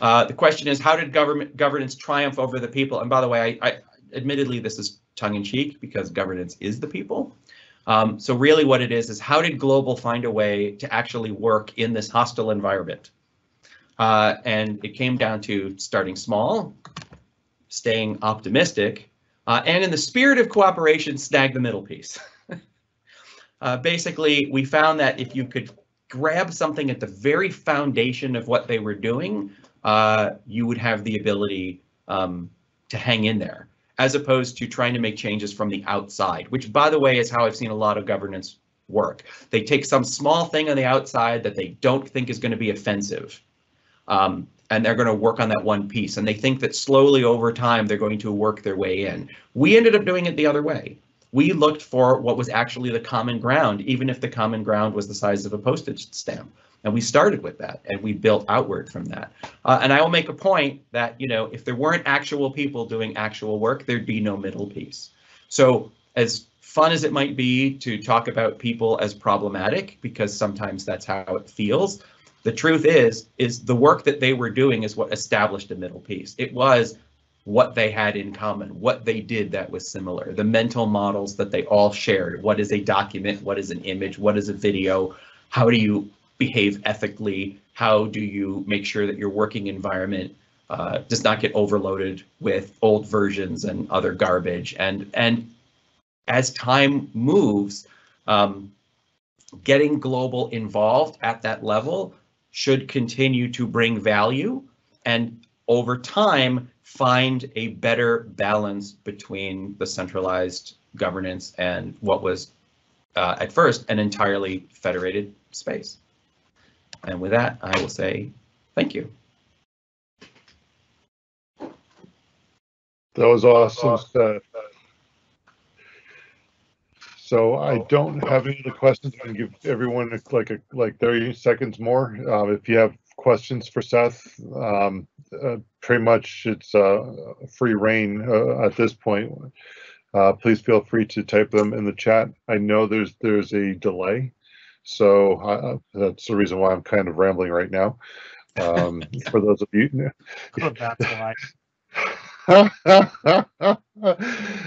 uh, the question is, how did government governance triumph over the people? And by the way, I, I admittedly, this is tongue in cheek because governance is the people. Um, so really what it is, is how did global find a way to actually work in this hostile environment? Uh, and it came down to starting small, staying optimistic, uh, and in the spirit of cooperation, snag the middle piece. uh, basically, we found that if you could grab something at the very foundation of what they were doing, uh, you would have the ability um, to hang in there as opposed to trying to make changes from the outside, which by the way is how I've seen a lot of governance work. They take some small thing on the outside that they don't think is going to be offensive. Um, and they're going to work on that one piece. And they think that slowly over time, they're going to work their way in. We ended up doing it the other way. We looked for what was actually the common ground, even if the common ground was the size of a postage stamp. And we started with that and we built outward from that. Uh, and I will make a point that, you know, if there weren't actual people doing actual work, there'd be no middle piece. So as fun as it might be to talk about people as problematic, because sometimes that's how it feels, the truth is, is the work that they were doing is what established a middle piece. It was what they had in common, what they did that was similar, the mental models that they all shared. What is a document? What is an image? What is a video? How do you behave ethically? How do you make sure that your working environment uh, does not get overloaded with old versions and other garbage? And and as time moves, um, getting global involved at that level should continue to bring value and over time find a better balance between the centralized governance and what was uh, at first an entirely federated space. And with that, I will say thank you. That was awesome. So I don't have any other questions. I'm gonna give everyone like a like 30 seconds more. Uh, if you have questions for Seth, um, uh, pretty much it's uh, free rein uh, at this point. Uh, please feel free to type them in the chat. I know there's there's a delay, so uh, that's the reason why I'm kind of rambling right now. Um, for those of you, Oh, that's why.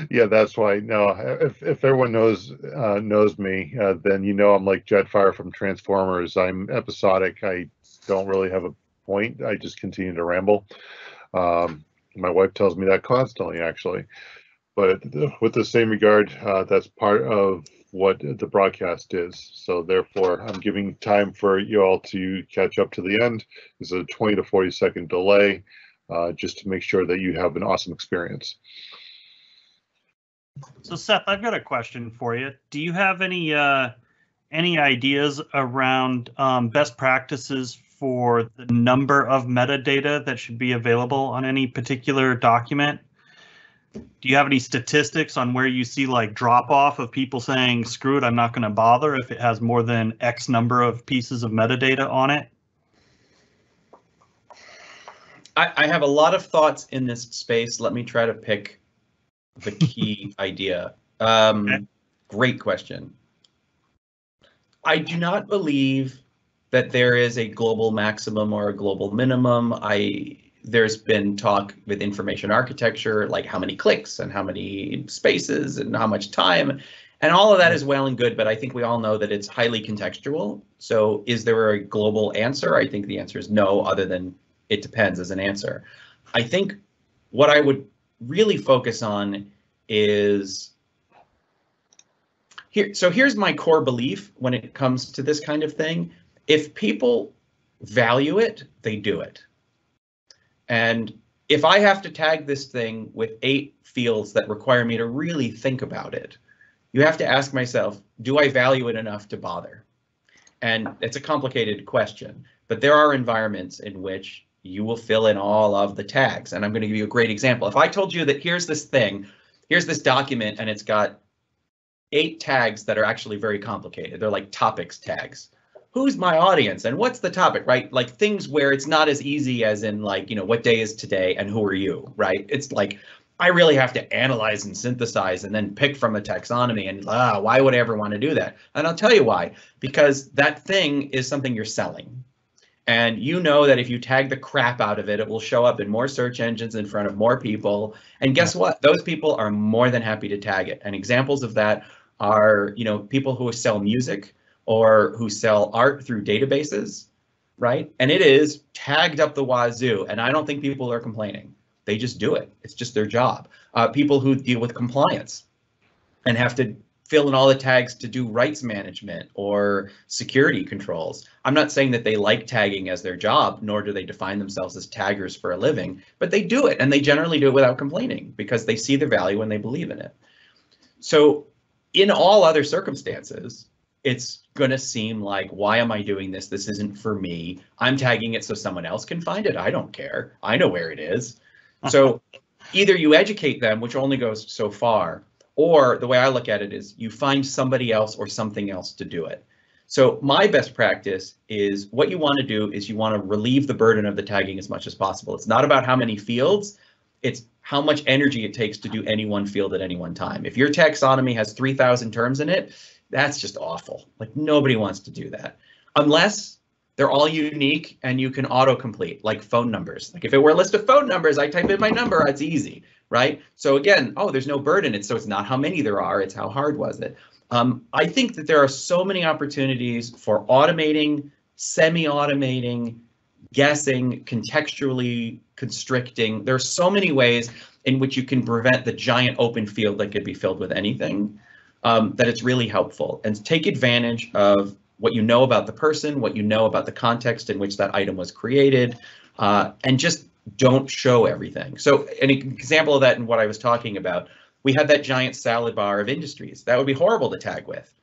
yeah, that's why. No, if if everyone knows uh, knows me, uh, then you know I'm like Jetfire from Transformers. I'm episodic. I don't really have a point. I just continue to ramble. Um, my wife tells me that constantly, actually. But with the same regard, uh, that's part of what the broadcast is. So therefore, I'm giving time for you all to catch up to the end. There's a 20 to 40 second delay, uh, just to make sure that you have an awesome experience. So Seth, I've got a question for you. Do you have any uh, any ideas around um, best practices for the number of metadata that should be available on any particular document? Do you have any statistics on where you see like drop off of people saying, screw it, I'm not going to bother if it has more than X number of pieces of metadata on it? I, I have a lot of thoughts in this space. Let me try to pick the key idea. Um, Okay. Great question. I do not believe that there is a global maximum or a global minimum. I there's been talk with information architecture, like how many clicks and how many spaces and how much time. And all of that is well and good, but I think we all know that it's highly contextual. So is there a global answer? I think the answer is no, other than it depends as an answer. I think what I would really focus on is here. So here's my core belief when it comes to this kind of thing. If people value it, they do it. And if I have to tag this thing with eight fields that require me to really think about it, you have to ask myself, do I value it enough to bother? And it's a complicated question, but there are environments in which you will fill in all of the tags. And I'm going to give you a great example. If I told you that here's this thing, here's this document, and it's got eight tags that are actually very complicated. They're like topics tags. Who's my audience and what's the topic, right? Like things where it's not as easy as in like, you know, what day is today and who are you, right? It's like I really have to analyze and synthesize and then pick from a taxonomy. And ah, why would I ever want to do that? And I'll tell you why. Because that thing is something you're selling. And you know that if you tag the crap out of it, it will show up in more search engines in front of more people. And guess what? Those people are more than happy to tag it. And examples of that are, you know, people who sell music or who sell art through databases, right? And it is tagged up the wazoo. And I don't think people are complaining. They just do it. It's just their job. Uh, people who deal with compliance and have to fill in all the tags to do rights management or security controls. I'm not saying that they like tagging as their job, nor do they define themselves as taggers for a living, but they do it and they generally do it without complaining because they see the value and they believe in it. So in all other circumstances, it's going to seem like, why am I doing this? This isn't for me. I'm tagging it so someone else can find it. I don't care. I know where it is. So either you educate them, which only goes so far, or the way I look at it is you find somebody else or something else to do it. So my best practice is what you want to do is you want to relieve the burden of the tagging as much as possible. It's not about how many fields, it's how much energy it takes to do any one field at any one time. If your taxonomy has 3,000 terms in it, that's just awful. Like nobody wants to do that. Unless they're all unique and you can autocomplete like phone numbers. Like if it were a list of phone numbers, I type in my number, it's easy, right? So again, oh, there's no burden. It's so it's not how many there are, it's how hard was it. Um, I think that there are so many opportunities for automating, semi-automating, guessing, contextually constricting. There are so many ways in which you can prevent the giant open field that could be filled with anything um, that it's really helpful and take advantage of what you know about the person, what you know about the context in which that item was created, uh, and just don't show everything. So an example of that in what I was talking about, we had that giant salad bar of industries. That would be horrible to tag with.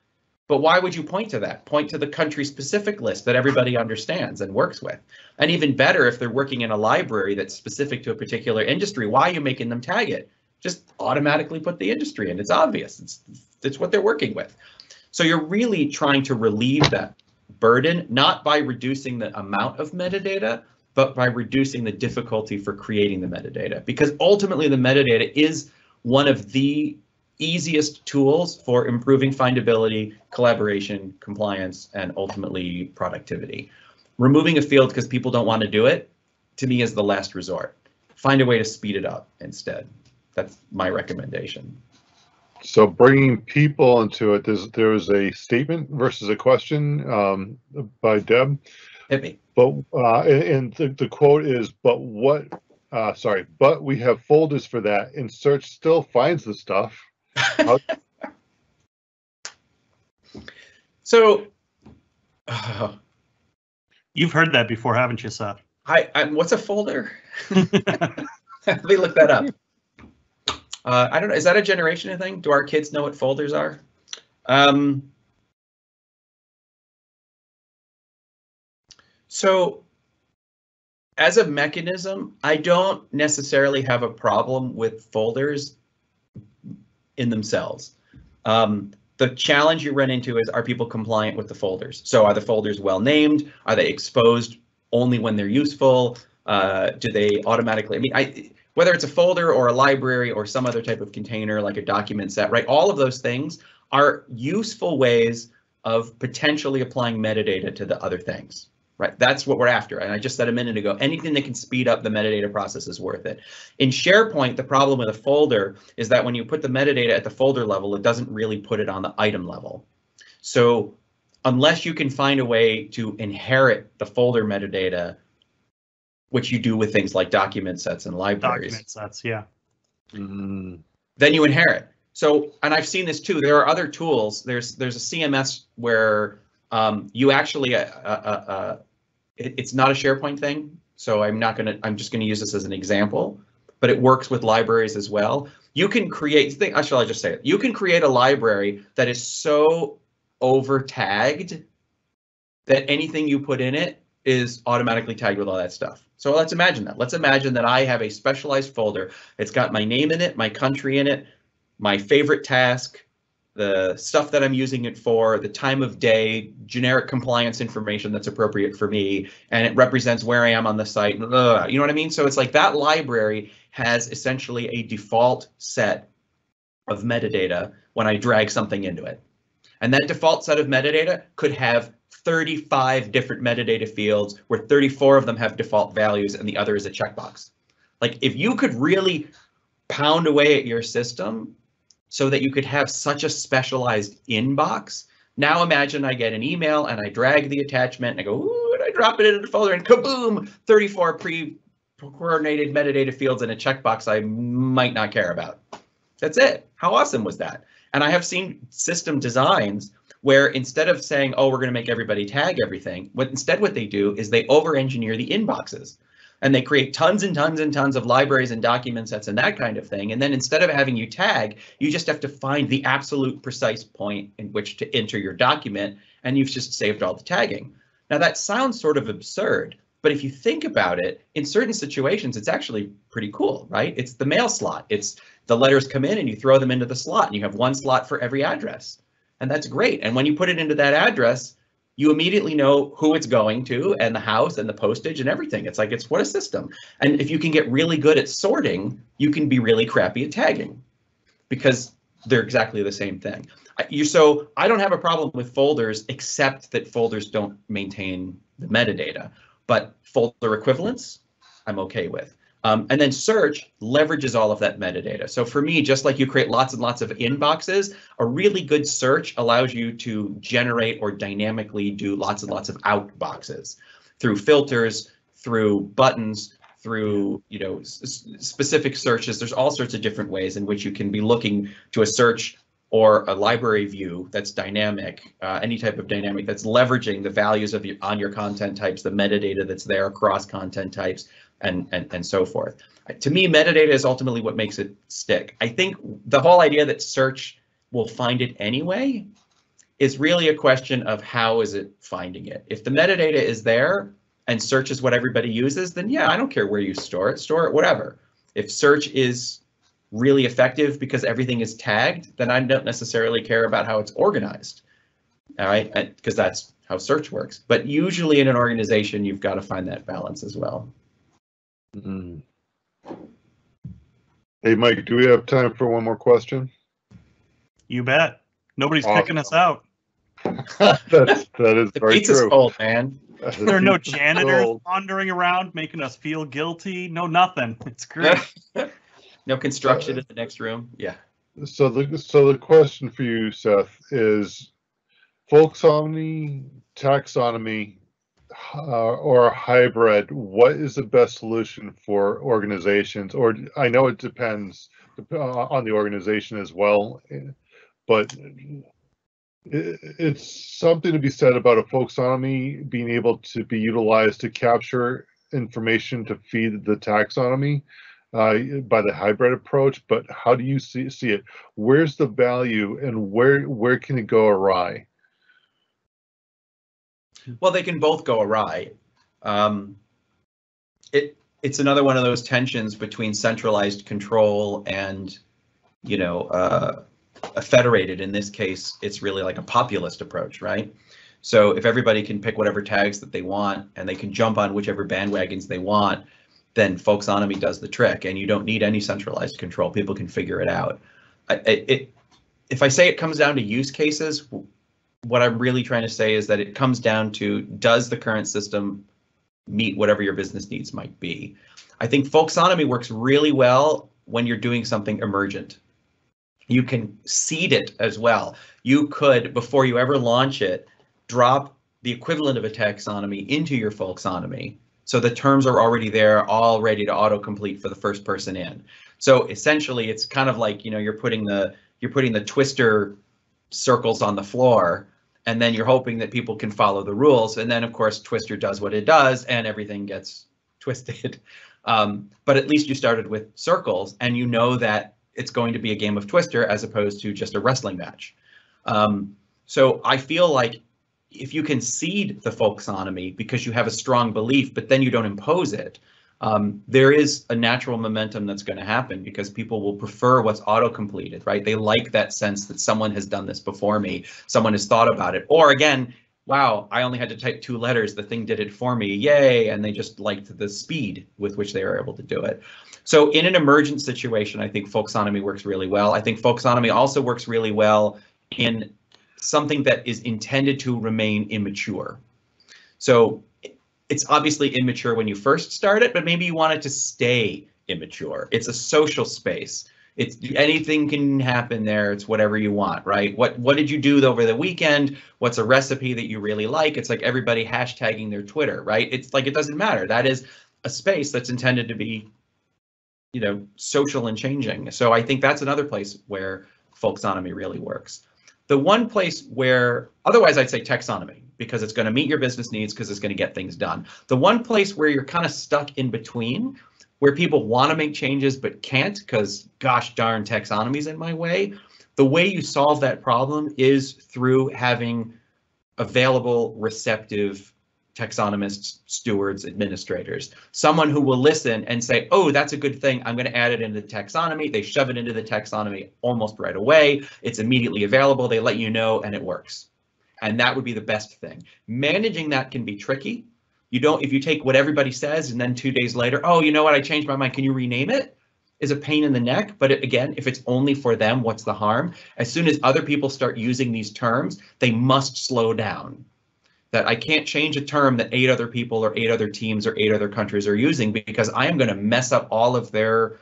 But why would you point to that? Point to the country specific list that everybody understands and works with. And even better, if they're working in a library that's specific to a particular industry, why are you making them tag it? Just automatically put the industry in. It's obvious. It's, it's what they're working with. So you're really trying to relieve that burden, not by reducing the amount of metadata, but by reducing the difficulty for creating the metadata. Because ultimately the metadata is one of the easiest tools for improving findability, collaboration, compliance, and ultimately productivity. Removing a field because people don't want to do it, to me, is the last resort. Find a way to speed it up instead. That's my recommendation. So bringing people into it, there's, there was a statement versus a question um, by Deb. Hit me. But, uh, and, and the, the quote is, but what, uh, sorry, but we have folders for that and search still finds the stuff. How- So, uh, You've heard that before, haven't you, Seth? I, I what's a folder? Let me look that up. Uh, I don't know. Is that a generation thing? Do our kids know what folders are? Um, so, as a mechanism, I don't necessarily have a problem with folders in themselves. Um, the challenge you run into is are people compliant with the folders? So are the folders well named? Are they exposed only when they're useful? Uh, do they automatically? I mean, I whether it's a folder or a library or some other type of container like a document set, right? All of those things are useful ways of potentially applying metadata to the other things, right? That's what we're after. And I just said a minute ago, anything that can speed up the metadata process is worth it. In SharePoint, the problem with a folder is that when you put the metadata at the folder level, it doesn't really put it on the item level. So unless you can find a way to inherit the folder metadata, which you do with things like document sets and libraries, Document sets, yeah. Mm, then you inherit. So, and I've seen this too. There are other tools. There's there's a CMS where um, you actually uh, uh, uh, it, it's not a SharePoint thing. So I'm not gonna. I'm just gonna use this as an example, but it works with libraries as well. You can create. Think. Shall I just say it? You can create a library that is so over tagged that anything you put in it is automatically tagged with all that stuff. So let's imagine that. Let's imagine that I have a specialized folder. It's got my name in it, my country in it, my favorite task, the stuff that I'm using it for, the time of day, generic compliance information that's appropriate for me, and it represents where I am on the site. blah, blah, blah. You know what I mean? So it's like that library has essentially a default set of metadata when I drag something into it. And that default set of metadata could have 35 different metadata fields where 34 of them have default values and the other is a checkbox. Like if you could really pound away at your system so that you could have such a specialized inbox. Now imagine I get an email and I drag the attachment and I go, ooh, and I drop it into the folder and kaboom, 34 pre-coordinated metadata fields in a checkbox I might not care about. That's it. How awesome was that? And I have seen system designs where instead of saying, oh, we're going to make everybody tag everything, what instead what they do is they over-engineer the inboxes and they create tons and tons and tons of libraries and document sets and that kind of thing. And then instead of having you tag, you just have to find the absolute precise point in which to enter your document, and you've just saved all the tagging. Now that sounds sort of absurd, but if you think about it, in certain situations, it's actually pretty cool, right? It's the mail slot. It's the letters come in and you throw them into the slot and you have one slot for every address. And that's great. And when you put it into that address, you immediately know who it's going to and the house and the postage and everything. It's like, it's what a system. And if you can get really good at sorting, you can be really crappy at tagging because they're exactly the same thing. You so I don't have a problem with folders except that folders don't maintain the metadata, but folder equivalents I'm okay with. Um, and then search leverages all of that metadata. So for me, just like you create lots and lots of inboxes, a really good search allows you to generate or dynamically do lots and lots of outboxes through filters, through buttons, through you know specific searches. There's all sorts of different ways in which you can be looking to a search or a library view that's dynamic, uh, any type of dynamic that's leveraging the values of your on your content types, the metadata that's there across content types and, and, and so forth. To me, metadata is ultimately what makes it stick. I think the whole idea that search will find it anyway is really a question of how is it finding it. If the metadata is there and search is what everybody uses, then yeah, I don't care where you store it, store it, whatever. If search is really effective because everything is tagged, then I don't necessarily care about how it's organized. All right, because that's how search works. But usually in an organization, you've got to find that balance as well. Mm. Hey, Mike, do we have time for one more question? You bet. Nobody's Awesome. kicking us out. That's, that is The very pizza's true. cold, man. The There are no janitors cold. wandering around making us feel guilty. No, nothing. It's great. no construction in the next room. Yeah. So the, so the question for you, Seth, is folksonomy, taxonomy, uh, or hybrid, what is the best solution for organizations? Or I know it depends uh, on the organization as well, eh, but it, it's something to be said about a folksonomy being able to be utilized to capture information to feed the taxonomy uh, by the hybrid approach. But how do you see see it? Where's the value, and where where can it go awry? Well, they can both go awry. Um, it it's another one of those tensions between centralized control and, you know, uh, a federated. In this case, it's really like a populist approach, right? So if everybody can pick whatever tags that they want and they can jump on whichever bandwagons they want, then folksonomy does the trick, and you don't need any centralized control. People can figure it out. I, it, if I say it comes down to use cases, what I'm really trying to say is that it comes down to does the current system meet whatever your business needs might be. I think folksonomy works really well when you're doing something emergent. You can seed it as well. You could, before you ever launch it, drop the equivalent of a taxonomy into your folksonomy. So the terms are already there, all ready to autocomplete for the first person in. So essentially, it's kind of like you know you're putting the you're putting the twister circles on the floor and then you're hoping that people can follow the rules. And then of course twister does what it does and everything gets twisted. Um, but at least you started with circles and you know that it's going to be a game of twister as opposed to just a wrestling match. Um, so i feel like if you can seed the folksonomy because you have a strong belief but then you don't impose it um, there is a natural momentum that's going to happen because people will prefer what's auto completed, right? They like that sense that someone has done this before me, someone has thought about it, or again, wow, I only had to type two letters, the thing did it for me, yay, and they just liked the speed with which they were able to do it. So in an emergent situation, I think folksonomy works really well. I think folksonomy also works really well in something that is intended to remain immature. So it's obviously immature when you first start it, but maybe you want it to stay immature. It's a social space. It's anything can happen there. It's whatever you want, right? What what did you do over the weekend? What's a recipe that you really like? It's like everybody hashtagging their Twitter, right? It's like it doesn't matter. That is a space that's intended to be, you know, social and changing. So I think that's another place where folksonomy really works. The one place where otherwise I'd say taxonomy because it's going to meet your business needs because it's going to get things done. The one place where you're kind of stuck in between where people want to make changes but can't because gosh darn taxonomy's in my way. The way you solve that problem is through having available receptive taxonomists, stewards, administrators, someone who will listen and say, oh, that's a good thing. I'm going to add it into the taxonomy. They shove it into the taxonomy almost right away. It's immediately available. They let you know and it works. And that would be the best thing. Managing that can be tricky. You don't, if you take what everybody says and then two days later, oh, you know what, I changed my mind. Can you rename it? Is a pain in the neck. But again, if it's only for them, what's the harm? As soon as other people start using these terms, they must slow down that I can't change a term that eight other people or eight other teams or eight other countries are using because I am going to mess up all of their,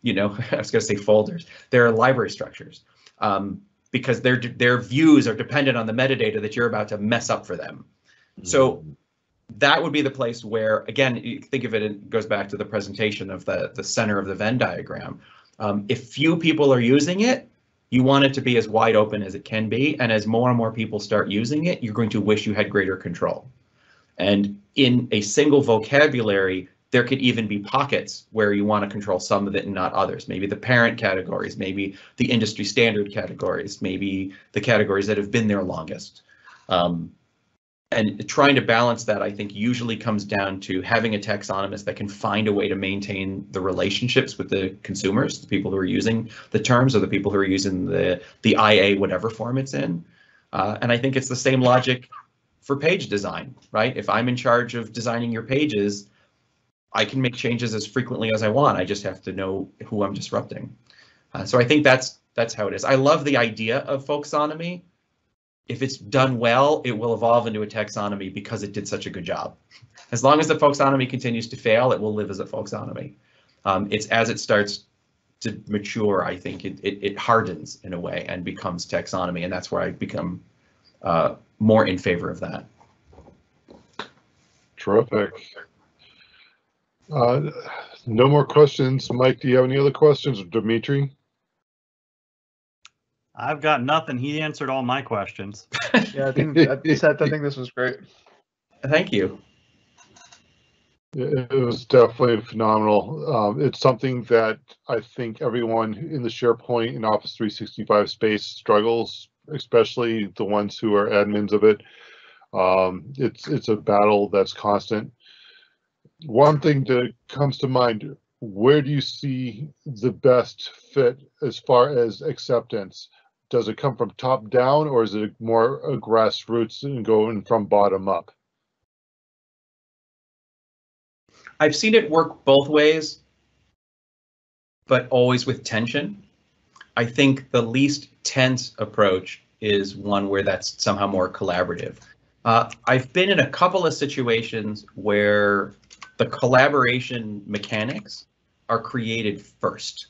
you know, I was going to say folders, their library structures, um, because their their views are dependent on the metadata that you're about to mess up for them. So that would be the place where, again, you think of it, it goes back to the presentation of the the center of the Venn diagram. Um, if few people are using it, you want it to be as wide open as it can be. And as more and more people start using it, you're going to wish you had greater control. And in a single vocabulary, there could even be pockets where you want to control some of it and not others. Maybe the parent categories, maybe the industry standard categories, maybe the categories that have been there longest. Um, and trying to balance that, I think, usually comes down to having a taxonomist that can find a way to maintain the relationships with the consumers, the people who are using the terms, or the people who are using the the IA, whatever form it's in. Uh, and I think it's the same logic for page design, right? If I'm in charge of designing your pages, I can make changes as frequently as I want. I just have to know who I'm disrupting. Uh, so I think that's that's how it is. I love the idea of folksonomy if it's done well, it will evolve into a taxonomy because it did such a good job. As long as the folksonomy continues to fail, it will live as a folksonomy. Um, it's as it starts to mature, I think it, it, it, hardens in a way and becomes taxonomy, and that's where I become uh, more in favor of that. Terrific. Uh, no more questions. Mike, do you have any other questions? Dimitri? I've got nothing. He answered all my questions. Yeah, I think I, Seth, I think this was great. Thank you. It was definitely phenomenal. Um, it's something that I think everyone in the SharePoint and Office 365 space struggles, especially the ones who are admins of it. Um, it's it's a battle that's constant. One thing that comes to mind: where do you see the best fit as far as acceptance? does it come from top down or is it more a grassroots and going from bottom up? I've seen it work both ways, but always with tension. I think the least tense approach is one where that's somehow more collaborative. Uh, I've been in a couple of situations where the collaboration mechanics are created first,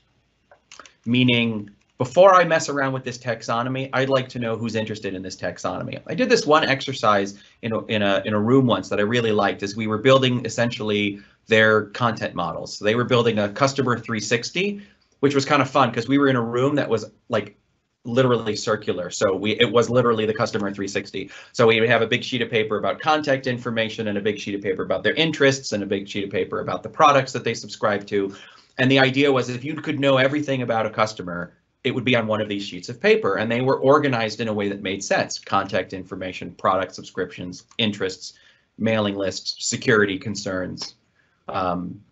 meaning before I mess around with this taxonomy, I'd like to know who's interested in this taxonomy. I did this one exercise in a, in a, in a room once that I really liked as we were building essentially their content models. So they were building a customer 360, which was kind of fun because we were in a room that was like literally circular. So we it was literally the customer 360. So we would have a big sheet of paper about contact information and a big sheet of paper about their interests and a big sheet of paper about the products that they subscribe to. And the idea was if you could know everything about a customer, it would be on one of these sheets of paper and they were organized in a way that made sense contact information product subscriptions interests mailing lists security concerns Um,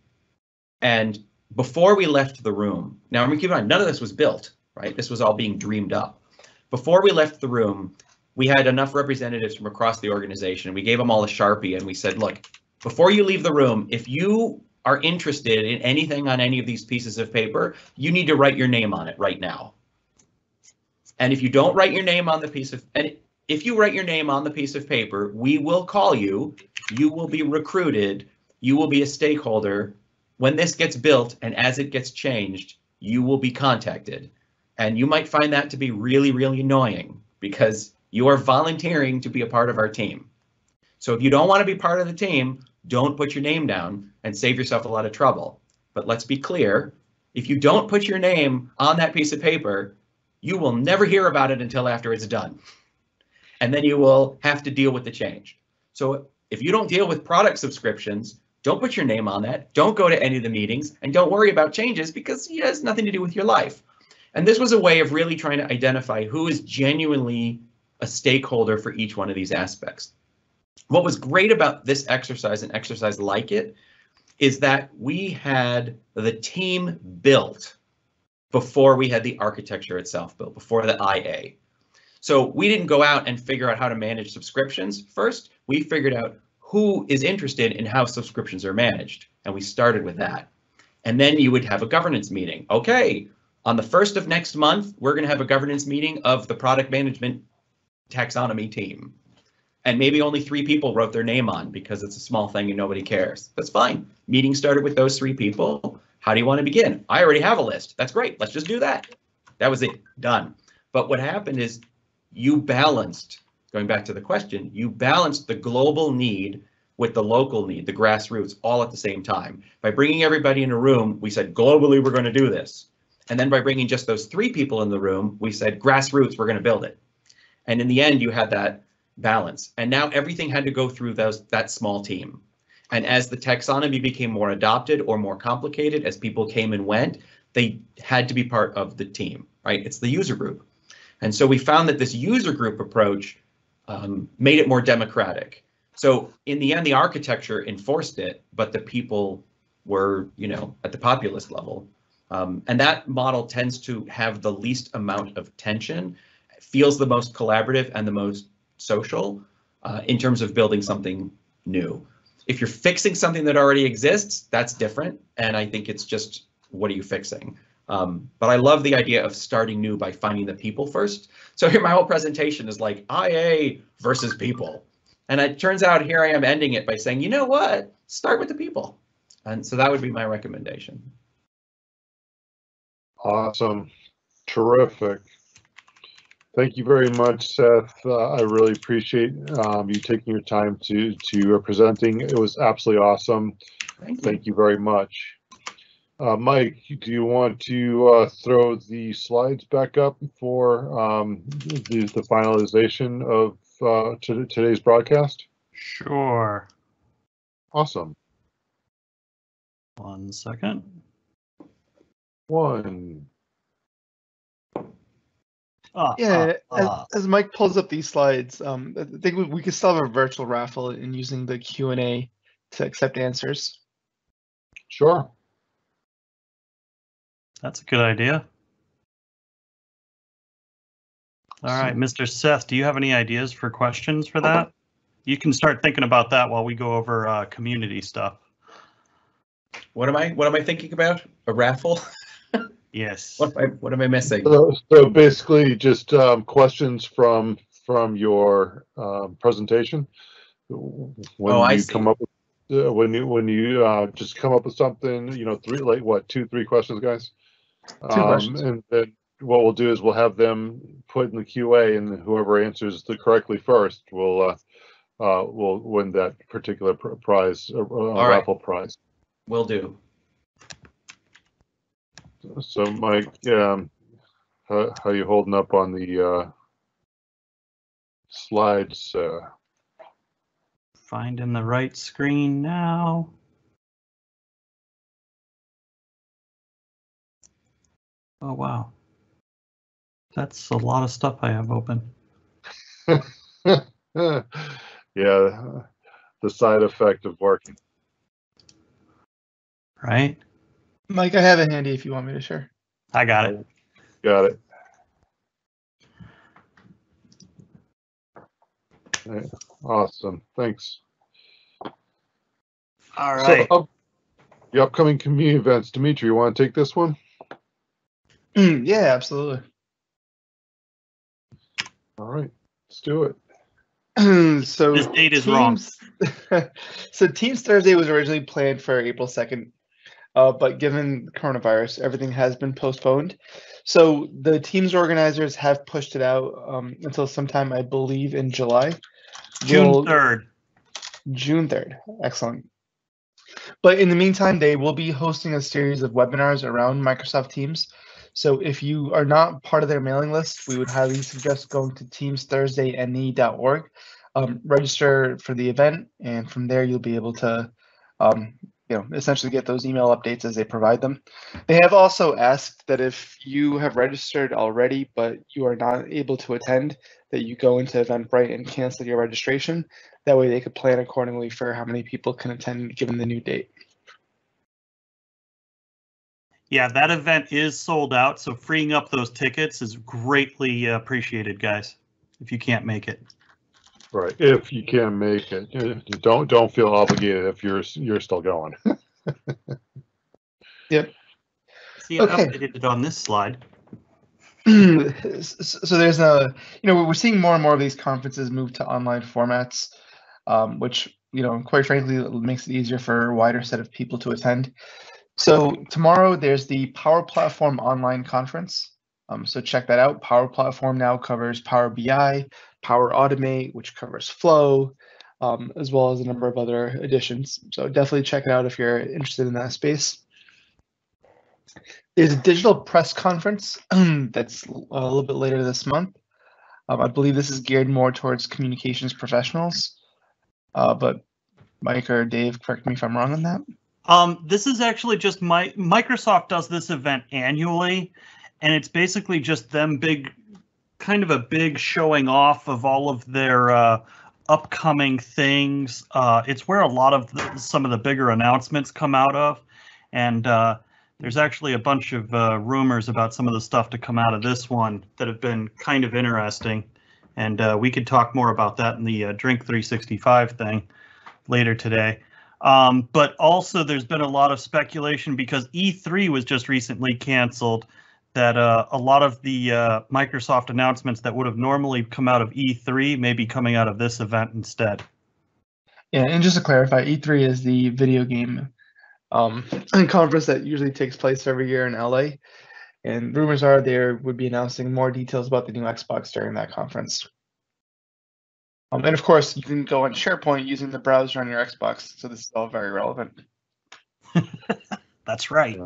and before we left the room, now I'm keep in mind, none of this was built, right? This was all being dreamed up. Before we left the room, we had enough representatives from across the organization. We gave them all a Sharpie and we said, look, before you leave the room, if you are interested in anything on any of these pieces of paper, you need to write your name on it right now. And if you don't write your name on the piece of, and if you write your name on the piece of paper, we will call you, you will be recruited, you will be a stakeholder. When this gets built and as it gets changed, you will be contacted. And you might find that to be really, really annoying because you are volunteering to be a part of our team. So if you don't want to be part of the team, don't put your name down and save yourself a lot of trouble. But let's be clear, if you don't put your name on that piece of paper, you will never hear about it until after it's done. And then you will have to deal with the change. So if you don't deal with product subscriptions, don't put your name on that. Don't go to any of the meetings and don't worry about changes because it has nothing to do with your life. And this was a way of really trying to identify who is genuinely a stakeholder for each one of these aspects. What was great about this exercise and exercise like it is that we had the team built before we had the architecture itself built, before the IA. So we didn't go out and figure out how to manage subscriptions first. We figured out who is interested in how subscriptions are managed, and we started with that. And then you would have a governance meeting. Okay, on the first of next month, we're going to have a governance meeting of the product management taxonomy team. And maybe only three people wrote their name on because it's a small thing and nobody cares. That's fine. Meeting started with those three people. How do you want to begin? I already have a list. That's great. Let's just do that. That was it. Done. But what happened is you balanced, going back to the question, you balanced the global need with the local need, the grassroots, all at the same time. By bringing everybody in a room, we said globally we're going to do this. And then by bringing just those three people in the room, we said grassroots, we're going to build it. And in the end, you had that balance. And now everything had to go through those that small team. And as the taxonomy became more adopted or more complicated, as people came and went, they had to be part of the team, right? It's the user group. And so we found that this user group approach um, made it more democratic. So in the end, the architecture enforced it, but the people were, you know, at the populist level. Um, and that model tends to have the least amount of tension, feels the most collaborative and the most social uh, in terms of building something new. If you're fixing something that already exists, that's different. And I think it's just, what are you fixing? Um, but I love the idea of starting new by finding the people first. So here my whole presentation is like IA versus people. And it turns out here I am ending it by saying, you know what, start with the people. And so that would be my recommendation. Awesome. Terrific. Thank you very much, Seth. Uh, I really appreciate um, you taking your time to to uh, presenting. It was absolutely awesome. Thank you. Thank you very much. Uh, Mike, do you want to uh, throw the slides back up for um, the, the finalization of uh, to, today's broadcast? Sure. Awesome. One second. One. Ah, Yeah, ah, as, ah. as Mike pulls up these slides, um, I think we, we could still have a virtual raffle in using the Q and A to accept answers. Sure. That's a good idea. All right, Mr. Seth, do you have any ideas for questions for that? You can start thinking about that while we go over uh, community stuff. What am I what am I thinking about? A raffle? Yes. What am I what am I missing? So, so basically, just um, questions from from your um, presentation. When Oh, I you see. come up with uh, when you when you uh, just come up with something, you know, three like what two three questions, guys. Two Um, questions. And then what we'll do is we'll have them put in the QA, and whoever answers the correctly first will uh, uh, will win that particular pr- prize, uh, right. raffle prize. Will do. So, Mike, um, how, how you holding up on the uh, slides? Uh, Finding the right screen now. Oh, wow. That's a lot of stuff I have open. yeah, the side effect of working. right? Mike, I have it handy if you want me to share. I got it. Got it. Okay, Awesome, thanks. All right. So, right. up- The upcoming community events, Dimitri, you want to take this one? Mm, yeah, absolutely. All right, let's do it. so This date is wrong. So Teams Thursday was originally planned for April second, uh, but given coronavirus, everything has been postponed. So the Teams organizers have pushed it out um, until sometime, I believe, in July. June We'll- 3rd. June 3rd. Excellent. But in the meantime, they will be hosting a series of webinars around Microsoft Teams. So if you are not part of their mailing list, we would highly suggest going to teamsthursdayne.org, um, register for the event, and from there you'll be able to, um, you know, essentially get those email updates as they provide them. They have also asked that if you have registered already, but you are not able to attend, that you go into Eventbrite and cancel your registration. That way they could plan accordingly for how many people can attend given the new date. Yeah, that event is sold out, so freeing up those tickets is greatly uh, appreciated, guys. If you can't make it. Right, if you can make it, Uh, don't, don't feel obligated if you're, you're still going. Yep. See, I Okay. updated it on this slide. S- so there's a you know we're seeing more and more of these conferences move to online formats um, which you know quite frankly makes it easier for a wider set of people to attend so tomorrow there's the power platform online conference um, so check that out power platform now covers power bi power automate which covers flow um, as well as a number of other additions so definitely check it out if you're interested in that space there's a digital press conference that's a little bit later this month. Um, I believe this is geared more towards communications professionals. Uh, but Mike or Dave, correct me if I'm wrong on that. Um, this is actually just my Microsoft does this event annually, and it's basically just them big, kind of a big showing off of all of their uh, upcoming things. Uh, it's where a lot of the, some of the bigger announcements come out of, and uh, there's actually a bunch of uh, rumors about some of the stuff to come out of this one that have been kind of interesting, and uh, we could talk more about that in the uh, Drink 365 thing later today. Um, but also, there's been a lot of speculation because E3 was just recently canceled. That uh, a lot of the uh, Microsoft announcements that would have normally come out of E3 may be coming out of this event instead. Yeah, and just to clarify, E3 is the video game um, conference that usually takes place every year in LA. And rumors are they would be announcing more details about the new Xbox during that conference. Um, and of course, you can go on SharePoint using the browser on your Xbox. So this is all very relevant. That's right.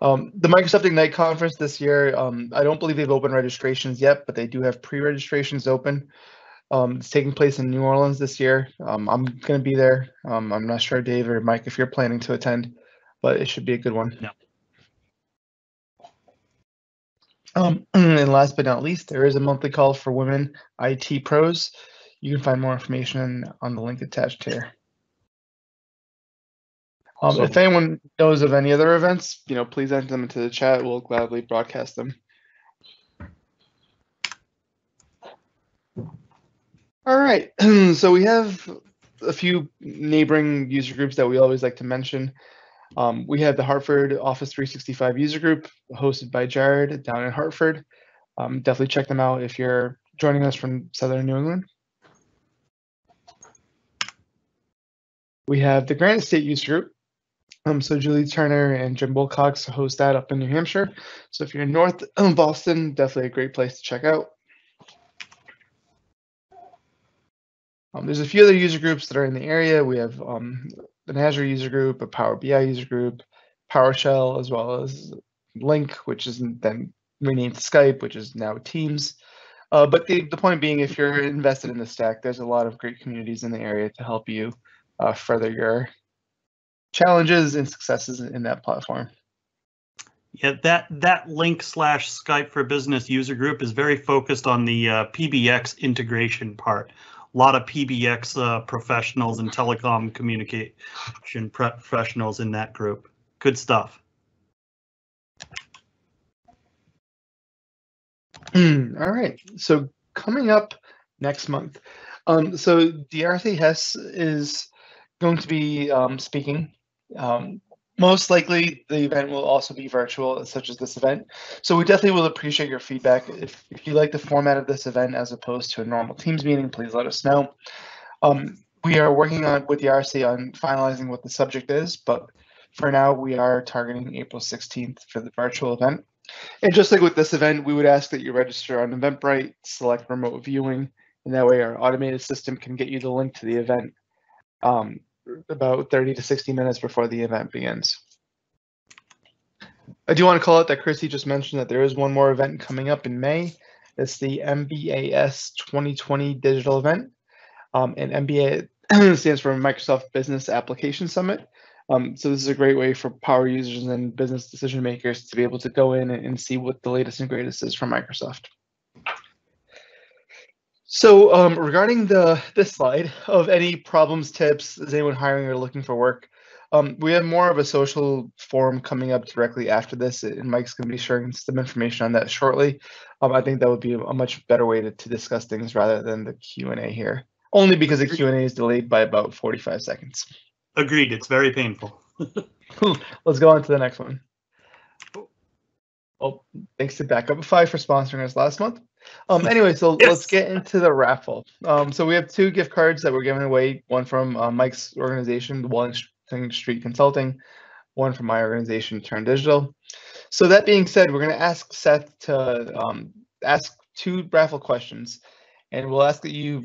Um, the Microsoft Ignite conference this year, um, I don't believe they've opened registrations yet, but they do have pre-registrations open. Um, it's taking place in New Orleans this year. Um, I'm going to be there. Um, I'm not sure, Dave or Mike, if you're planning to attend, but it should be a good one. Yeah. Um, and last but not least, there is a monthly call for women IT pros. You can find more information on the link attached here. Um, So- if anyone knows of any other events, you know, please enter them into the chat. We'll gladly broadcast them. All right, so we have a few neighboring user groups that we always like to mention. Um, we have the Hartford Office 365 user group hosted by Jared down in Hartford. Um, definitely check them out if you're joining us from Southern New England. We have the Granite State user group. Um, so Julie Turner and Jim Wilcox host that up in New Hampshire. So if you're in North Boston, definitely a great place to check out. Um, there's a few other user groups that are in the area. We have um, an Azure user group, a Power BI user group, PowerShell, as well as Lync, which is then renamed Skype, which is now Teams. Uh, but the, the point being, if you're invested in the stack, there's a lot of great communities in the area to help you uh, further your challenges and successes in that platform. Yeah, that that Lync slash Skype for Business user group is very focused on the uh, PBX integration part. A lot of PBX uh, professionals and telecom communication professionals in that group. Good stuff. All right. So coming up next month, um, so DRC Hess is going to be um, speaking. Um, most likely, the event will also be virtual, such as this event. So we definitely will appreciate your feedback. If, if you like the format of this event as opposed to a normal Teams meeting, please let us know. Um, we are working on with the RC on finalizing what the subject is, but for now, we are targeting April 16th for the virtual event. And just like with this event, we would ask that you register on Eventbrite, select remote viewing, and that way our automated system can get you the link to the event um, about 30 to 60 minutes before the event begins. I do want to call out that Chrissy just mentioned that there is one more event coming up in May. It's the MBAS 2020 digital event. Um, and MBA stands for Microsoft Business Application Summit. Um, so this is a great way for power users and business decision makers to be able to go in and, and see what the latest and greatest is from Microsoft. So um, regarding the this slide of any problems, tips, is anyone hiring or looking for work? Um, we have more of a social forum coming up directly after this, and Mike's going to be sharing some information on that shortly. Um, I think that would be a much better way to, to discuss things rather than the Q and A here, only because the Q and A is delayed by about 45 seconds. Agreed. It's very painful. Let's go on to the next one. Oh, thanks to Backupify for sponsoring us last month. Um, anyway, so Yes. let's get into the raffle. Um, so we have two gift cards that we're giving away. One from uh, Mike's organization, the Wellington Street Consulting. One from my organization, TrnDigital. So that being said, we're going to ask Seth to um, ask two raffle questions, and we'll ask that you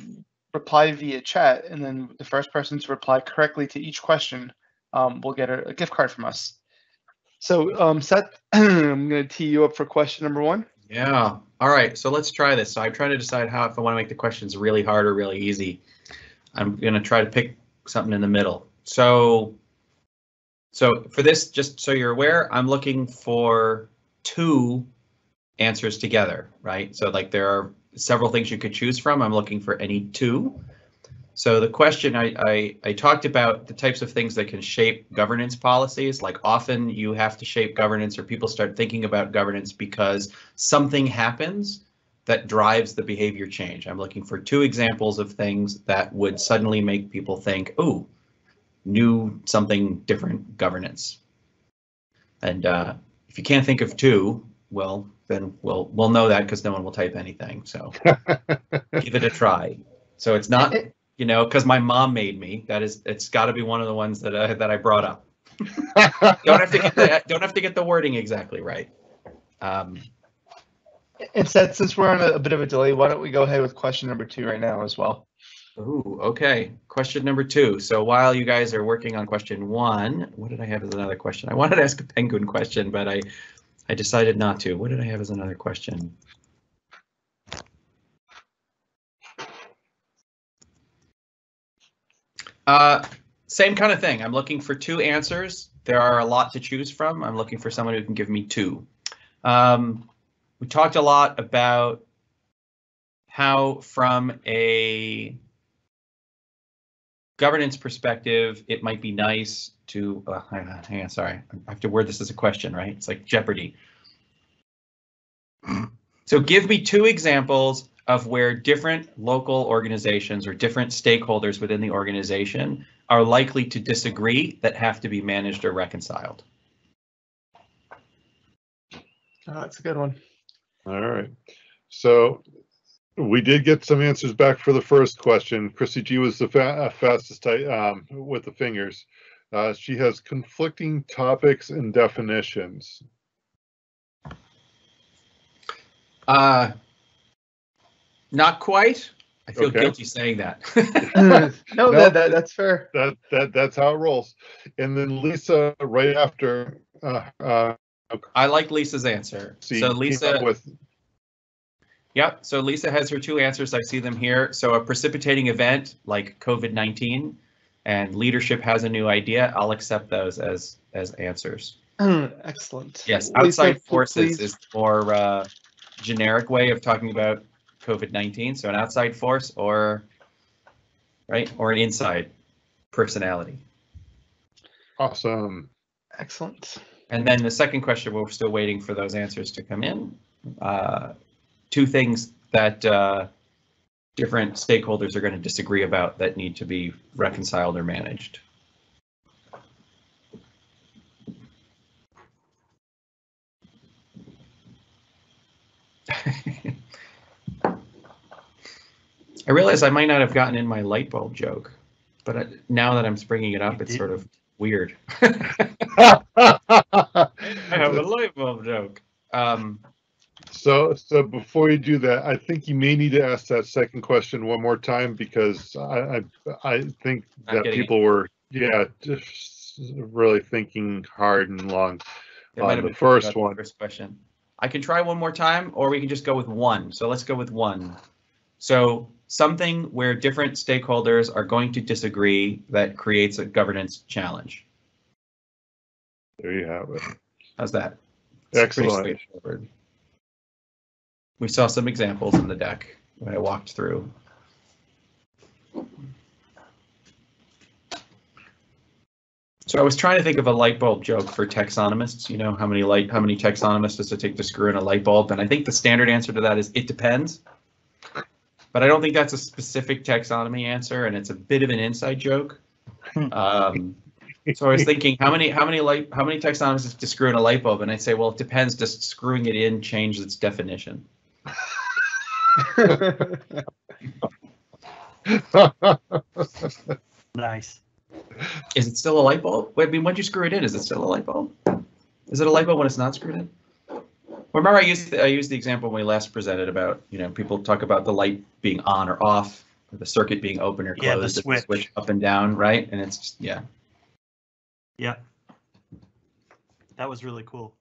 reply via chat, and then the first person to reply correctly to each question um, will get a, a gift card from us. So, um, Seth, I'm going to tee you up for question number one. Yeah. All right. So let's try this. So I'm trying to decide how if I want to make the questions really hard or really easy. I'm going to try to pick something in the middle. So, so for this, just so you're aware, I'm looking for two answers together, right? So like there are several things you could choose from. I'm looking for any two. So the question I, I, I talked about the types of things that can shape governance policies. Like often you have to shape governance or people start thinking about governance because something happens that drives the behavior change. I'm looking for two examples of things that would suddenly make people think, oh, new something different governance. And uh, if you can't think of two, well, then we'll we'll know that because no one will type anything. So give it a try. So it's not, you know, because my mom made me. That is, it's got to be one of the ones that uh, that I brought up. Don't have to get the, don't have to get the wording exactly right. Um, And Seth, since we're on a, a bit of a delay, why don't we go ahead with question number two right now as well? Ooh, okay. Question number two. So while you guys are working on question one, what did I have as another question? I wanted to ask a penguin question, but I, I decided not to. What did I have as another question? Uh, same kind of thing. I'm looking for two answers. There are a lot to choose from. I'm looking for someone who can give me two. Um, we talked a lot about how from a governance perspective, it might be nice to, uh, hang on, hang on, sorry, I have to word this as a question, right? It's like Jeopardy. So give me two examples of where different local organizations or different stakeholders within the organization are likely to disagree that have to be managed or reconciled. Oh, that's a good one. All right. So we did get some answers back for the first question. Chrissy G was the fa- uh, fastest um, with the fingers. Uh, she has conflicting topics and definitions. Uh, not quite. I feel Okay. guilty saying that. no, No. That, that, that's fair. That that that's how it rolls. And then Lisa, right after, uh, uh, I like Lisa's answer. see, So Lisa, with Yep. So Lisa has her two answers. I see them here. So a precipitating event like COVID-19 and leadership has a new idea. I'll accept those as as answers. Excellent. Yes. Outside p- forces please- is more uh, generic way of talking about COVID-19. So an outside force or right? Or an inside personality. Awesome. Excellent. And then the second question, we're still waiting for those answers to come in. Uh, two things that uh, different stakeholders are going to disagree about that need to be reconciled or managed. I realize I might not have gotten in my light bulb joke, but I, now that I'm bringing it up, it's sort of weird. I have a light bulb joke. Um, So, so before you do that, I think you may need to ask that second question one more time because I, I, I think that getting it. people were, yeah, just really thinking hard and long. There might On the first about the one. First question. I can try one more time, or we can just go with one. So let's go with one. So something where different stakeholders are going to disagree that creates a governance challenge. There you have it. How's that? It's Excellent. We saw some examples in the deck when I walked through. So I was trying to think of a light bulb joke for taxonomists. You know, how many light, how many taxonomists does it take to screw in a light bulb? And I think the standard answer to that is it depends. But I don't think that's a specific taxonomy answer, and it's a bit of an inside joke. Um, so I was thinking, how many, how many light, how many taxonomists to screw in a light bulb? And I'd say, well, it depends. Does screwing it in change its definition? Nice. Is it still a light bulb? Wait, I mean, once you screw it in, is it still a light bulb? Is it a light bulb when it's not screwed in? Remember, I used I used the example when we last presented about you know people talk about the light being on or off, or the circuit being open or closed, Yeah, the and switch. up and down, right? And it's just, yeah. Yeah. That was really cool.